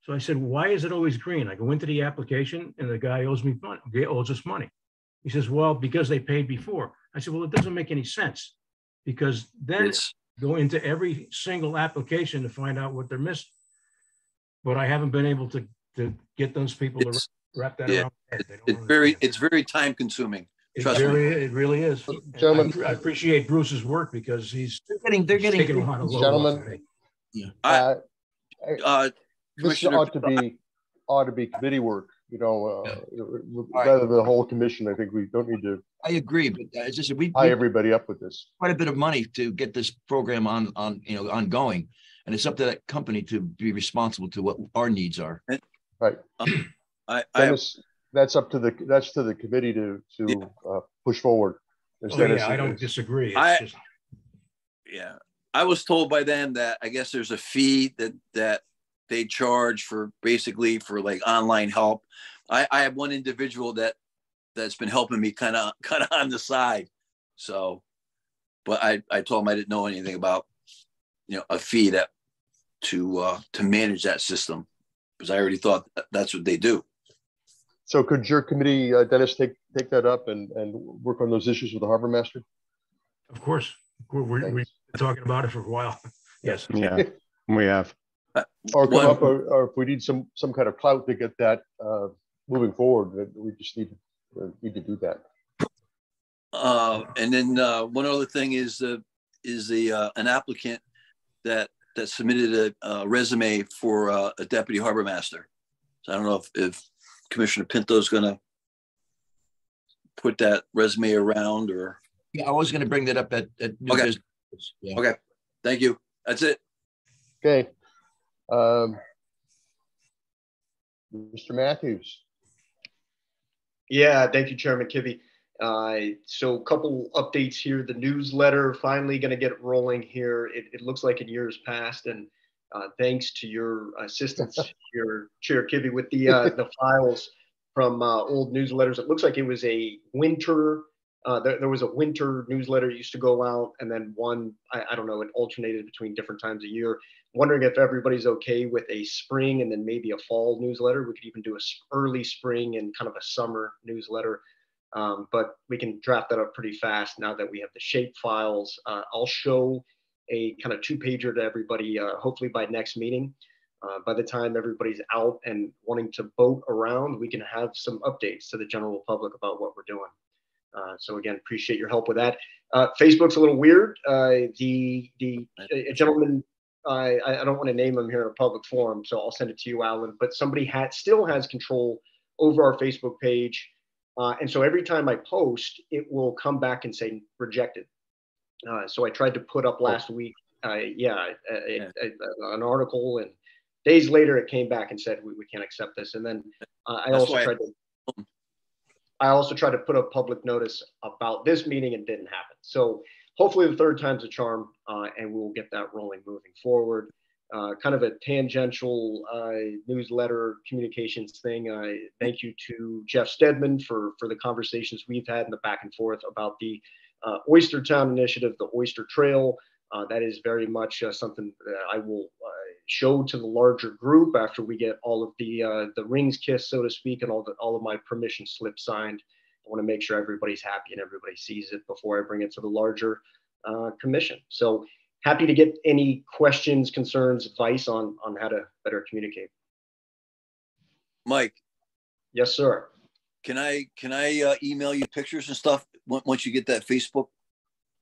So I said, why is it always green? I go into the application and the guy owes me money, he owes us money. He says, well, because they paid before. I said, well, it doesn't make any sense. Because then It's, go into every single application to find out what they're missing. But I haven't been able to, to get those people to wrap that yeah, around. their head. They don't it's very, it's very time consuming. It trust me. it really is. Gentlemen. I I appreciate Bruce's work because he's They're getting, they're getting. taking a lot load Gentlemen. of me. I, Uh, uh, This ought to be, ought to be committee work, you know, uh, right. rather than the whole commission. I think we don't need to I agree, but uh, it's just, we, tie everybody up with this. quite a bit of money to get this program on, on, you know, ongoing. And it's up to that company to be responsible to what our needs are. Right. I, I, Dennis, that's up to the, that's to the committee to, to, uh, push forward. As Oh, Dennis yeah, I don't is- disagree. It's I- just- yeah, I was told by them that I guess there's a fee that, that they charge for basically for like online help. I, I have one individual that, that's been helping me kind of, kind of on the side. So, but I, I told him I didn't know anything about, you know, a fee that to, uh, to manage that system. Because I already thought that that's what they do. So could your committee, uh, Dennis, take, take that up and, and work on those issues with the harbor master? Of course, we're, we're, we've been talking about it for a while. Yes. Yeah, we have. Or come One- up, or, or if we need some, some kind of clout to get that, uh, moving forward, we just need, uh, need to do that. Uh, and then, uh, one other thing is the, is the, uh, an applicant that, that submitted a, a resume for, uh, a deputy harbor master. So I don't know if, if Commissioner Pinto's gonna put that resume around or, Yeah, I was gonna bring that up at, at. new Okay. business. Yeah. okay, thank you. That's it. Okay. Um, Mr. Matthews, Yeah, thank you, Chairman Kibbe. Uh, so a couple updates here. The newsletter finally going to get rolling here. It, it looks like in years past, and uh, thanks to your assistance, your Chair Kibbe, with the uh, the files from uh, old newsletters. It looks like it was a winter. Uh, there, there was a winter newsletter used to go out, and then one I, I don't know. It alternated between different times a year. Wondering if everybody's okay with a spring and then maybe a fall newsletter. We could even do a early spring and kind of a summer newsletter. Um, but we can draft that up pretty fast now that we have the shape files. Uh, I'll show a kind of two pager to everybody, uh, hopefully by next meeting. Uh, by the time everybody's out and wanting to boat around, we can have some updates to the general public about what we're doing. Uh, so again, appreciate your help with that. Uh, Facebook's a little weird. Uh, the the a gentleman, I I don't want to name him here in a public forum, so I'll send it to you, Alan. But somebody had still has control over our Facebook page, uh, and so every time I post, it will come back and say rejected. Uh, so I tried to put up last week, uh, yeah, a, a, a- an article, and days later it came back and said we, we can't accept this. And then uh, I That's also tried to I also tried to put a public notice about this meeting and didn't happen. So hopefully the third time's a charm, uh, and we'll get that rolling moving forward. Uh, kind of a tangential uh, newsletter communications thing. Uh, thank you to Jeff Steadman for for the conversations we've had in the back and forth about the uh, Oyster Town initiative, the Oyster Trail. Uh, that is very much uh, something that I will uh, show to the larger group after we get all of the uh, the rings kissed, so to speak, and all the all of my permission slips signed. I want to make sure everybody's happy and everybody sees it before I bring it to the larger uh, commission. So happy to get any questions, concerns, advice on on how to better communicate. Mike, Yes, sir. can I, can I, uh, email you pictures and stuff once you get that Facebook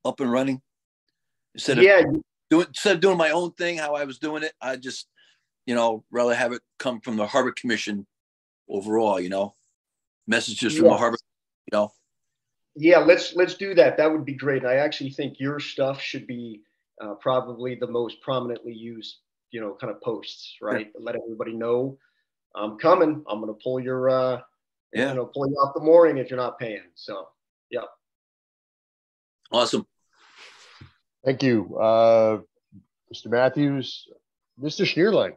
up and running? Instead of Yeah, doing, instead of doing my own thing, how I was doing it, I just, you know, rather have it come from the Harbor Commission overall, you know? Messages from the Yeah. harbor, you know? Yeah, let's let's do that. That would be great. I actually think your stuff should be uh, probably the most prominently used, you know, kind of posts, right? Let everybody know I'm coming. I'm going to pull your, uh, Yeah. you know, pull you off the mooring if you're not paying. So, yeah. Awesome. thank you. Uh, Mr. Matthews, Mr. Schneerline.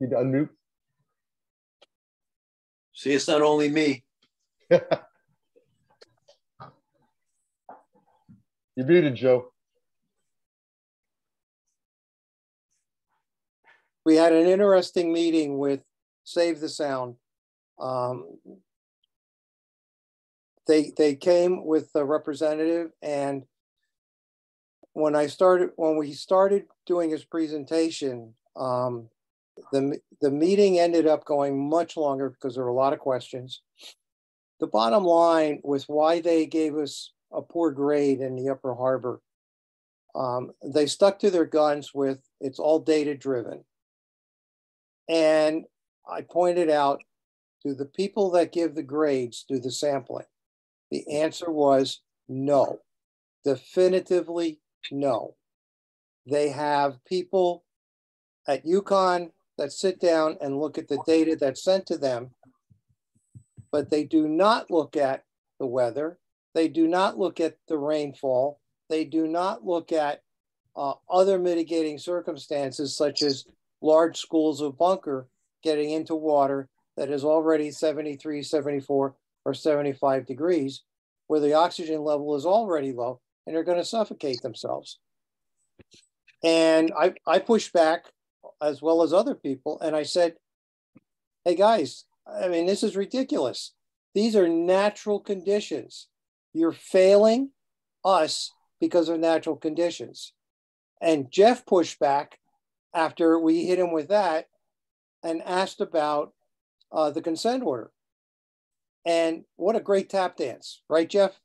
Need to unmute? See, it's not only me. You're muted, Joe. We had an interesting meeting with Save the Sound. Um, they they came with a representative and when I started when we started doing his presentation, um, the the meeting ended up going much longer because there were a lot of questions. The bottom line was why they gave us a poor grade in the Upper Harbor. Um, they stuck to their guns with it's all data driven. And I pointed out do the people that give the grades do the sampling? The answer was no, definitively no. They have people at UConn that sit down and look at the data that's sent to them, but they do not look at the weather. They do not look at the rainfall. They do not look at uh, other mitigating circumstances, such as large schools of bunker getting into water that is already 73, 74, or 75 degrees, where the oxygen level is already low and they're going to suffocate themselves. And I, I pushed back as well as other people. And I said, hey guys, I mean, this is ridiculous. These are natural conditions. You're failing us because of natural conditions. And Jeff pushed back after we hit him with that and asked about uh, the consent order. And what a great tap dance, right, Jeff?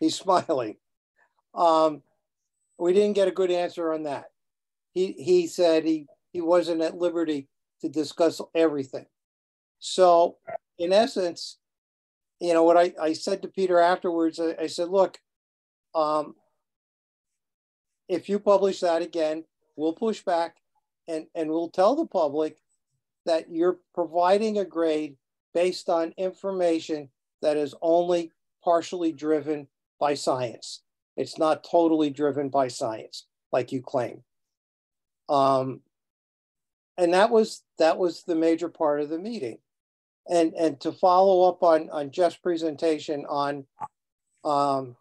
He's smiling. Um, we didn't get a good answer on that. He he said he he wasn't at liberty to discuss everything. So in essence, you know what I, I said to Peter afterwards, I, I said, look, um, if you publish that again, we'll push back and, and we'll tell the public that you're providing a grade based on information that is only partially driven by science. It's not totally driven by science, like you claim. Um, and that was that was the major part of the meeting. And and to follow up on on Jeff's presentation on um,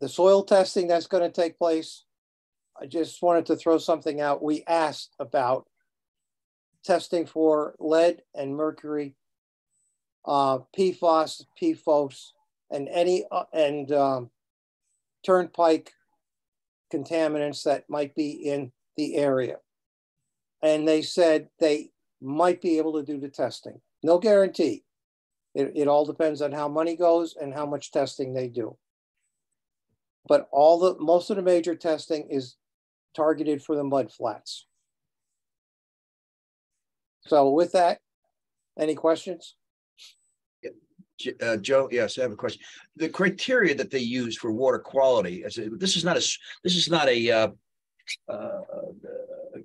the soil testing that's going to take place, I just wanted to throw something out. We asked about testing for lead and mercury, uh, PFOS, PFOS, and any uh, and um, turnpike contaminants that might be in the area. And they said they might be able to do the testing. No guarantee. It, it all depends on how money goes and how much testing they do. But all the most of the major testing is targeted for the mud flats. So with that, any questions? Uh, Joe, yes, I have a question. The criteria that they use for water quality, this is not a this is not a uh, uh,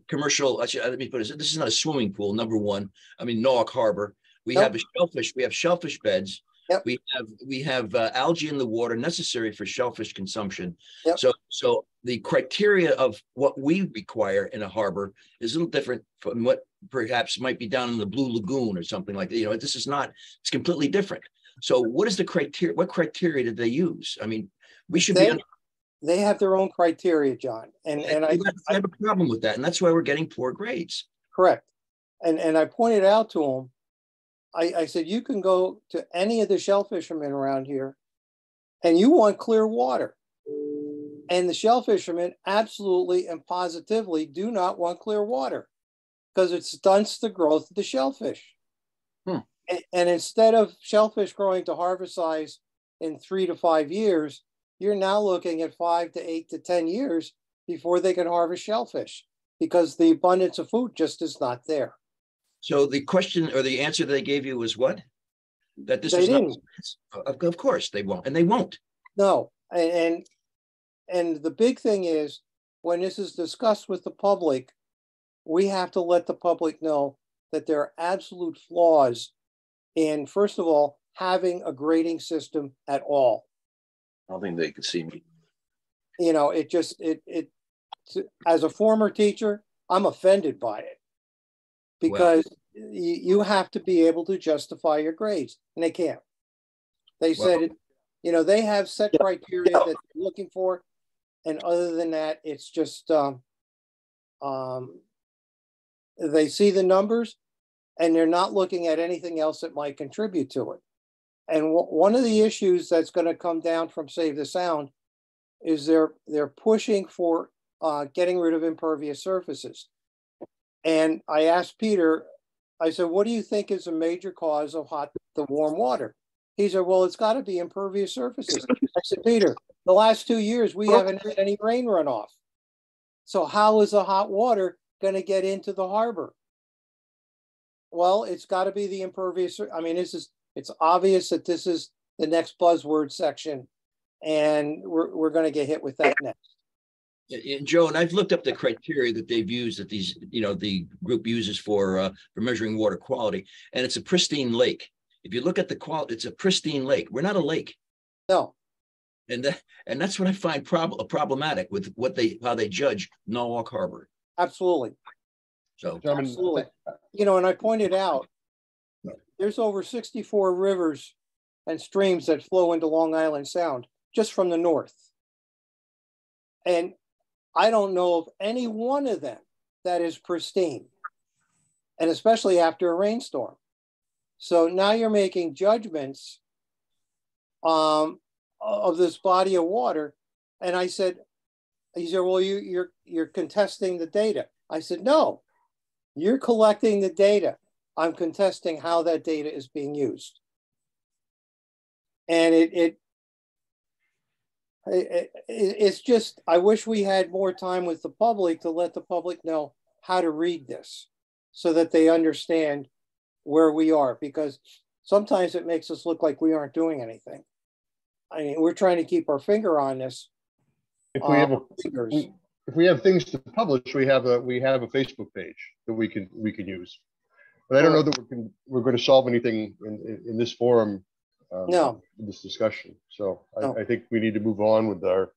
commercial. Actually, let me put it. This is not a swimming pool. Number one, I mean Norwalk Harbor. We nope. have a shellfish. We have shellfish beds. Yep. We have we have uh, algae in the water necessary for shellfish consumption. Yep. So so the criteria of what we require in a harbor is a little different from what perhaps might be down in the Blue Lagoon or something like that. You know, this is not. It's completely different. So what is the criteria? What criteria did they use? I mean, we should they, be. they have their own criteria, John, and and I, I have a problem with that, and that's why we're getting poor grades. Correct, and and I pointed out to them. I, I said you can go to any of the shellfishermen around here, and you want clear water, and the shellfishermen absolutely and positively do not want clear water, because it stunts the growth of the shellfish. Hmm. And, and instead of shellfish growing to harvest size in three to five years, you're now looking at five to eight to 10 years before they can harvest shellfish because the abundance of food just is not there. So the question or the answer they gave you was what? That this They is didn't. not. Of, course they won't, and they won't. No, and and the big thing is when this is discussed with the public, we have to let the public know that there are absolute flaws in, first of all, having a grading system at all. I don't think they could see me. You know, it just it it as a former teacher, I'm offended by it because you, you have to be able to justify your grades, and they can't. They said it, you know, they have set criteria that they're looking for, and other than that, it's just um, um, they see the numbers, and they're not looking at anything else that might contribute to it. And wh- one of the issues that's going to come down from Save the Sound is they're they're pushing for uh, getting rid of impervious surfaces. And I asked Peter, I said, "What do you think is a major cause of hot the warm water?" He said, "Well, it's got to be impervious surfaces." I said, "Peter, the last two years we haven't had any rain runoff. So how is the hot water going to get into the harbor?" Well, it's got to be the impervious. I mean, this is it's obvious that this is the next buzzword section, and we're we're going to get hit with that next. And Joe, and I've looked up the criteria that they've used that these, you know, the group uses for uh, for measuring water quality, and it's a pristine lake. If you look at the quality, it's a pristine lake. We're not a lake. No. And that, and that's what I find prob- problematic with what they how they judge Norwalk Harbor. Absolutely. So Absolutely. You know, and I pointed out there's over 64 rivers and streams that flow into Long Island Sound just from the north. And I don't know of any one of them that is pristine, and especially after a rainstorm. So now you're making judgments um, of this body of water. And I said, he said, well, you, you're, you're contesting the data. I said, no, you're collecting the data. I'm contesting how that data is being used. And it, it, it, it- it's just, I wish we had more time with the public to let the public know how to read this so that they understand where we are because sometimes it makes us look like we aren't doing anything. I mean, we're trying to keep our finger on this. If we have, a- uh, we- if we have things to publish, we have a, we have a Facebook page that we can, we can use. But I don't know that we can, we're going to solve anything in, in, in this forum. um, No. in This discussion. So No. I, I think we need to move on with our,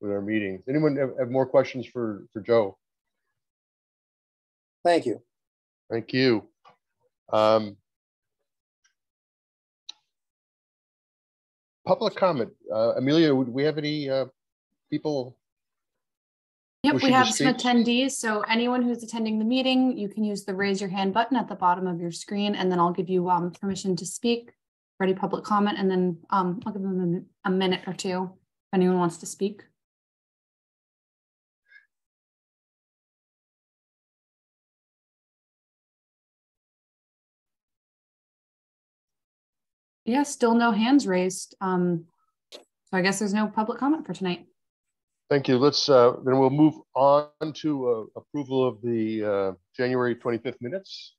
with our meeting. Anyone have, have more questions for, for Joe? Thank you. Thank you. Um, Public comment. Uh, Amelia, would we have any uh, people? Yep, we have some attendees. So anyone who's attending the meeting, you can use the raise your hand button at the bottom of your screen, and then I'll give you um, permission to speak any public comment, and then um, I'll give them a a minute or two if anyone wants to speak. Yeah, still no hands raised. Um, so I guess there's no public comment for tonight. Thank you. Let's, uh, then we'll move on to uh, approval of the uh, January 25th minutes.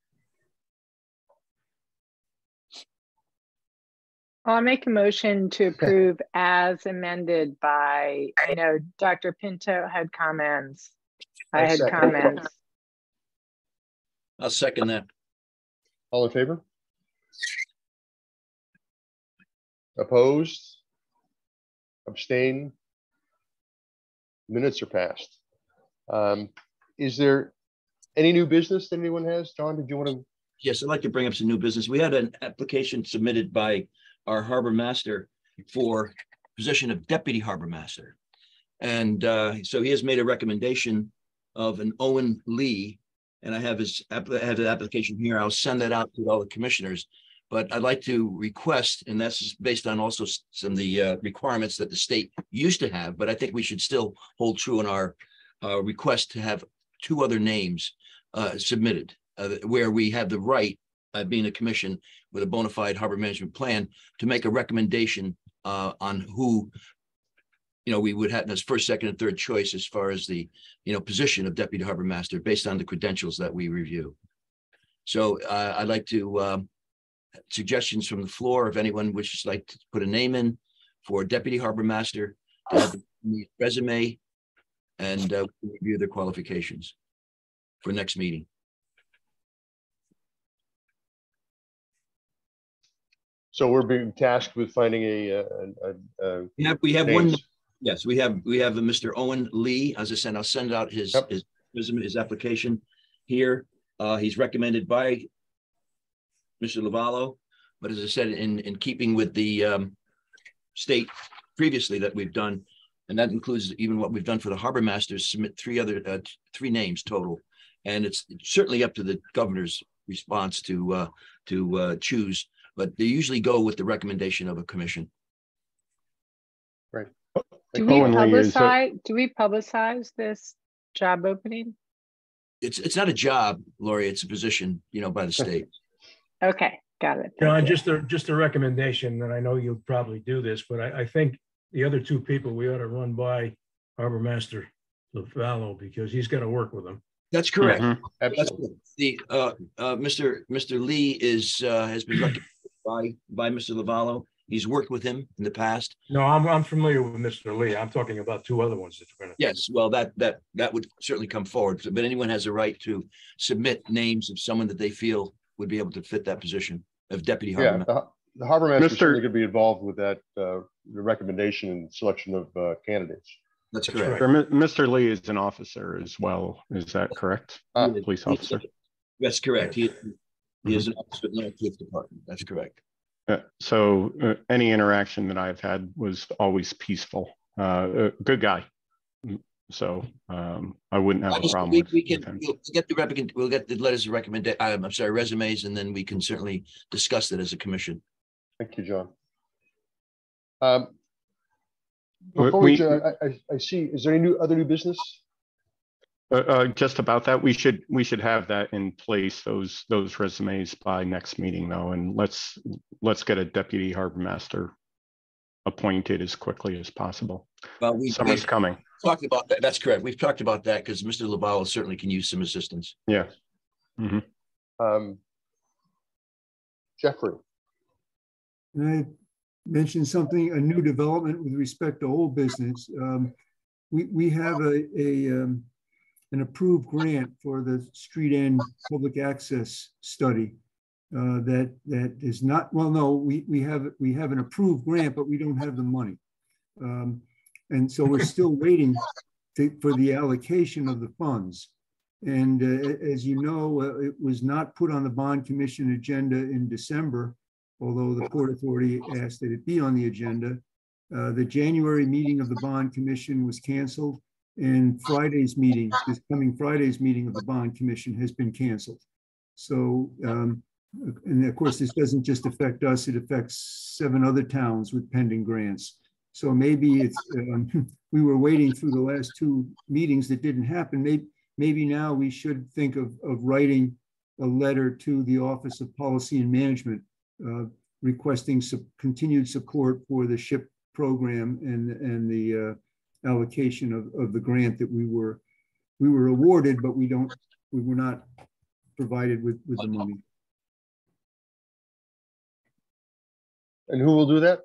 I'll make a motion to approve as amended by, I know Dr. Pinto had comments. I I had second. comments. I'll second that. All in favor? Opposed? Abstain? Minutes are passed. Um, Is there any new business that anyone has? John, did you want to? Yes, I'd like to bring up some new business. We had an application submitted by our harbor master for position of deputy harbor master. And uh, so he has made a recommendation of an Owen Lee. And I have his, I have the application here. I'll send that out to all the commissioners. But I'd like to request, and that's based on also some of the uh, requirements that the state used to have, but I think we should still hold true in our uh, request to have two other names uh, submitted, uh, where we have the right, uh, being a commission with a bona fide harbor management plan, to make a recommendation uh, on who, you know, we would have as first, second, and third choice as far as the, you know, position of deputy harbor master based on the credentials that we review. So I'd like to um, suggestions from the floor, if anyone wishes like to put a name in for deputy harbor master, to have the resume, and uh, review their qualifications for next meeting. So we're being tasked with finding a, uh, a, a. We have, we have one, yes, we have, we have a Mr. Owen Lee, as I said, I'll send out his, his, resume, his application here. Uh, he's recommended by Mr. Lavallo, but as I said, in, in keeping with the, um, state previously that we've done, and that includes even what we've done for the harbor masters, submit three other, uh, three names total. And it's certainly up to the governor's response to, uh, to, uh, choose but they usually go with the recommendation of a commission. Right. Do we Owen Lee is a- publicize, do we publicize this job opening? It's, it's not a job, Lori, it's a position, you know, by the state. Okay, got it. John, Thank you. just a, just a recommendation, and I know you'll probably do this, but I, I think the other two people we ought to run by Harbor Master LaVallo because he's got to work with them. That's correct. Mhm. That's Absolutely. correct. The, uh, uh, Mr. Mr. Lee is, uh, has been recommended by, by Mr. Lavallo. He's worked with him in the past. No, I'm, I'm familiar with Mr. Lee. I'm talking about two other ones that you're gonna. Yes, well, that, that, that would certainly come forward, but anyone has a right to submit names of someone that they feel would be able to fit that position of deputy Yeah, harbor. the, the harbor master Mr. certainly could be involved with that, uh, the recommendation and selection of, uh, candidates. That's That's correct. Sir, Mr. Lee is an officer as well. Is that correct? Uh, Police officer. That's correct. He, he is an officer in the police department. That's correct. Uh, So uh, any interaction that I've had was always peaceful. Uh, uh, Good guy. So um, I wouldn't have a problem We, with we can, him. we'll get the replicant, we'll get the letters of recommend, I'm sorry, resumes, and then we can certainly discuss it as a commission. Thank you, John. Um, Before we, we- adjourn, I, I, I see, is there any new, other new business? Uh, uh, Just about that, we should, we should have that in place, those, those resumes by next meeting though. And let's, let's get a deputy harbor master appointed as quickly as possible. Well, we, Summer's we've coming. talked about that. That's correct. We've talked about that because Mr. Lavallo certainly can use some assistance. Yeah. Mhm. Um, Jeffrey, And I mentioned something, a new development with respect to old business. Um, We, we have a, a, um, an approved grant for the street end public access study. uh, That, that is not, well, no, we, we have, we have an approved grant, but we don't have the money. Um, And so we're still waiting to- for the allocation of the funds. And uh, as you know, uh, it was not put on the bond commission agenda in December, although the Port Authority asked that it be on the agenda. Uh, The January meeting of the bond commission was canceled and Friday's meeting, this coming Friday's meeting of the bond commission has been canceled. So, um, and of course, this doesn't just affect us, it affects seven other towns with pending grants. So maybe it's, um, we were waiting through the last two meetings that didn't happen. Maybe, maybe now we should think of, of writing a letter to the Office of Policy and Management uh, requesting su- continued support for the SHIP program and, and the uh, allocation of, of the grant that we were, we were awarded, but we don't, we were not provided with, with the money. and who will do that?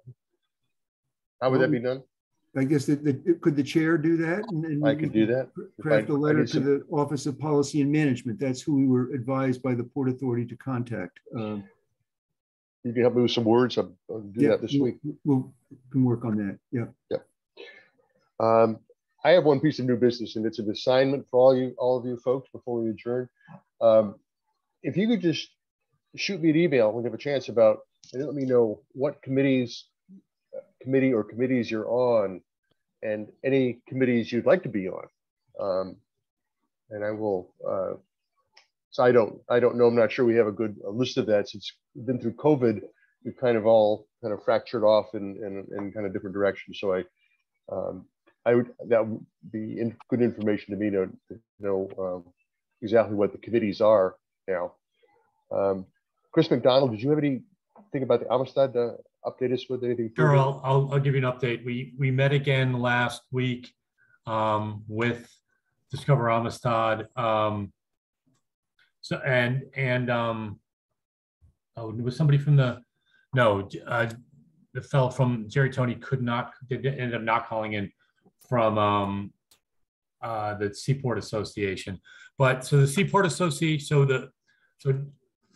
How would that be done? I guess that, that, could the chair do that? And- and I could do that. If I- Craft a letter to the Office of Policy and Management. That's who we were advised by the Port Authority to contact. Um, You can help me with some words. I'll, I'll do yeah, that this we'll- week. We'll, can work on that, yeah. Yep. Um, I have one piece of new business and it's an assignment for all you, all of you folks before we adjourn. Um, if you could just shoot me an email when you have a chance about, and let me know what committees, committee or committees you're on and any committees you'd like to be on. Um, and I will, uh, so I don't, I don't know, I'm not sure we have a good a list of that since we've been through COVID. We've kind of all kind of fractured off in, in, in kind of different directions. So I, um, I would, that would be in, good information to me to, to know um, exactly what the committees are now. Um, Chris McDonald, did you have anything about the Amistad uh, update us with anything? Sure. I'll, I'll, I'll give you an update. We, we met again last week um, with Discover Amistad. Um, so, and, and, um, oh, was somebody from the, no, uh, the fellow from Jerry Tony could not, did ended up not calling in from, um, uh, the Seaport Association. But so the Seaport Association, so the, so,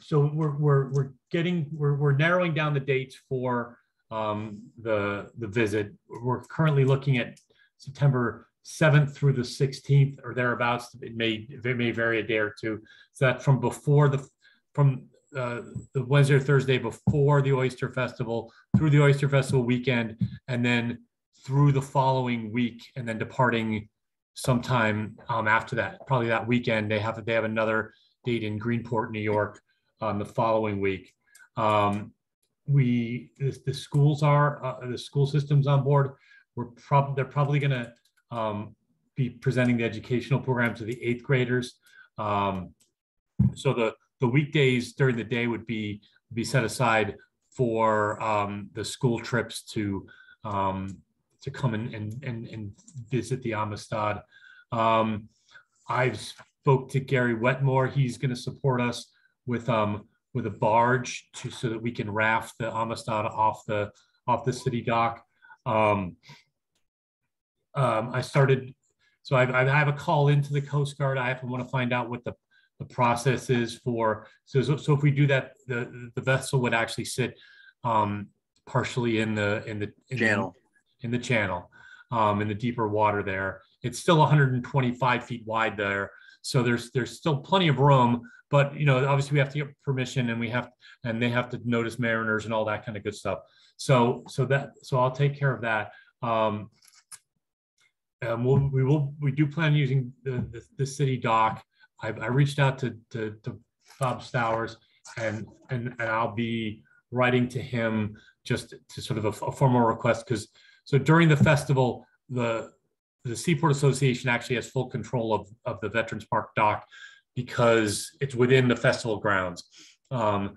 so we're, we're, we're getting, we're, we're narrowing down the dates for um, the, the visit. We're currently looking at September 7th through the 16th or thereabouts. It may, it may vary a day or two. So that from before the, from uh, the Wednesday or Thursday before the Oyster Festival, through the Oyster Festival weekend, and then through the following week, and then departing sometime um, after that, probably that weekend. They have, they have another date in Greenport, New York, um, the following week. Um, we, the, the schools are, uh, the school system's on board. We're probably, they're probably gonna, um, be presenting the educational program to the eighth graders. Um, so the, the weekdays during the day would be, be set aside for, um, the school trips to, um, to come and, and, and, and visit the Amistad. Um, I've spoke to Gary Wetmore. He's going to support us with, um, with a barge to, so that we can raft the Amistad off the, off the city dock. Um, um, I started, so I, I have a call into the Coast Guard. I want to find out what the, the process is for, so, so, so if we do that, the, the vessel would actually sit, um, partially in the, in the. in the- Channel. In the channel, um, in the deeper water there. It's still 125 feet wide there. So there's, there's still plenty of room, but you know, obviously we have to get permission and we have, and they have to notice mariners and all that kind of good stuff. So, so that, so I'll take care of that. Um, um, we'll, we will, we do plan using the, the, the city dock. I, I reached out to, to, to Bob Stowers and, and, and I'll be writing to him just to sort of a, a formal request because so during the festival, the the Seaport Association actually has full control of, of the Veterans Park dock because it's within the festival grounds. Um,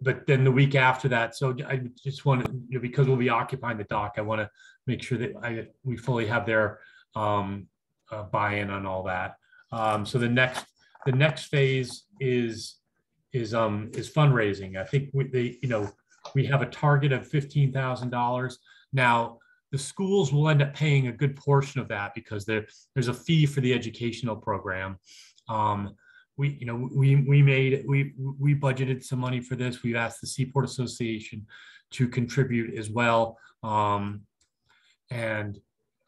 but then the week after that, so I just want to, you know, because we'll be occupying the dock, I want to make sure that I we fully have their um, uh, buy-in on all that. Um, so the next the next phase is is um is fundraising. I think we they you know we have a target of fifteen thousand dollars. Now the schools will end up paying a good portion of that because there, there's a fee for the educational program. Um, we, you know, we, we made, we, we budgeted some money for this. We've asked the Seaport Association to contribute as well. Um, and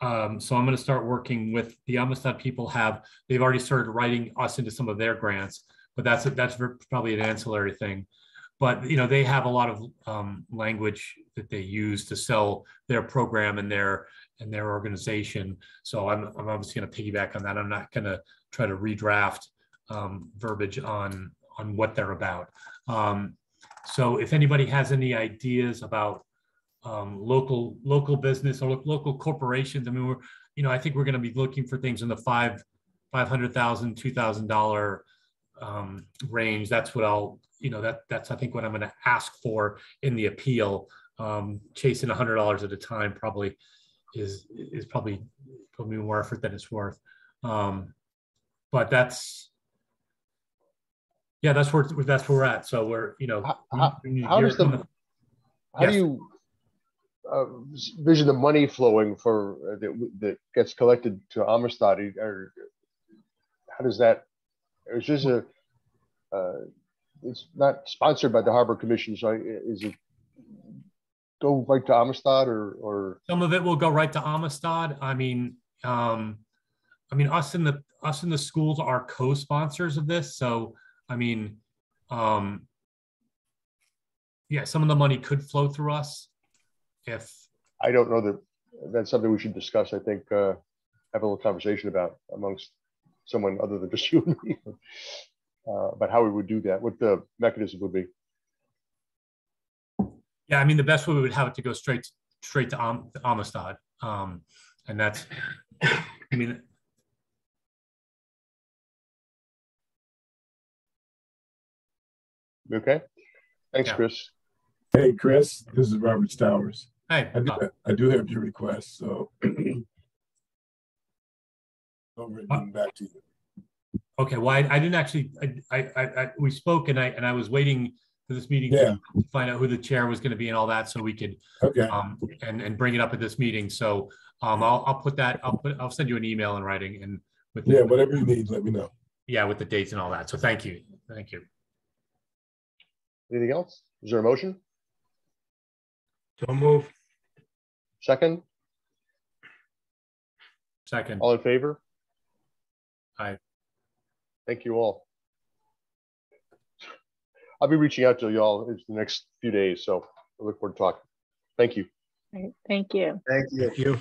um, so I'm going to start working with the Amistad people have, they've already started writing us into some of their grants, but that's, that's probably an ancillary thing but you know they have a lot of um, language that they use to sell their program and their and their organization. So I'm, I'm obviously going to piggyback on that. I'm not going to try to redraft um, verbiage on on what they're about. Um, so if anybody has any ideas about um, local local business or local corporations, I mean, we're you know I think we're going to be looking for things in the five five hundred thousand two thousand dollar um, range. That's what I'll you know, that that's I think what I'm going to ask for in the appeal. Um, chasing hundred dollars at a time probably is is probably probably more effort than it's worth. Um, but that's yeah, that's where that's where we're at. So we're you know how, how does the how yes. do you uh, vision the money flowing for uh, that, that gets collected to Amistad or how does that is this a uh, it's not sponsored by the Harbor Commission, so is it go right to Amistad or or some of it will go right to Amistad. I mean, um, I mean us in the us in the schools are co-sponsors of this, so I mean, um, yeah, some of the money could flow through us if I don't know that that's something we should discuss. I think uh, have a little conversation about amongst someone other than just you and me uh, about how we would do that, what the mechanism would be. Yeah, I mean, the best way we would have it to go straight straight to, Am, to Amistad, um, and that's, I mean. Okay, thanks, yeah. Chris. Hey, Chris, this is Robert Stowers. Hey, I do, I do have your request, so over and back to you. Okay, well, I, I didn't actually, I, I, I, we spoke and I, and I was waiting for this meeting Yeah. to find out who the chair was going to be and all that, so we could, Okay, um, and, and bring it up at this meeting. So, um, I'll, I'll put that, I'll put, I'll send you an email in writing and with, yeah, whatever you need, let me know. yeah, with the dates and all that. So thank you, thank you. Anything else? Is there a motion? So move. Second? Second, All in favor? Aye. Thank you all. I'll be reaching out to y'all in the next few days, so I look forward to talking. Thank you. Thank you. Thank you. Thank you.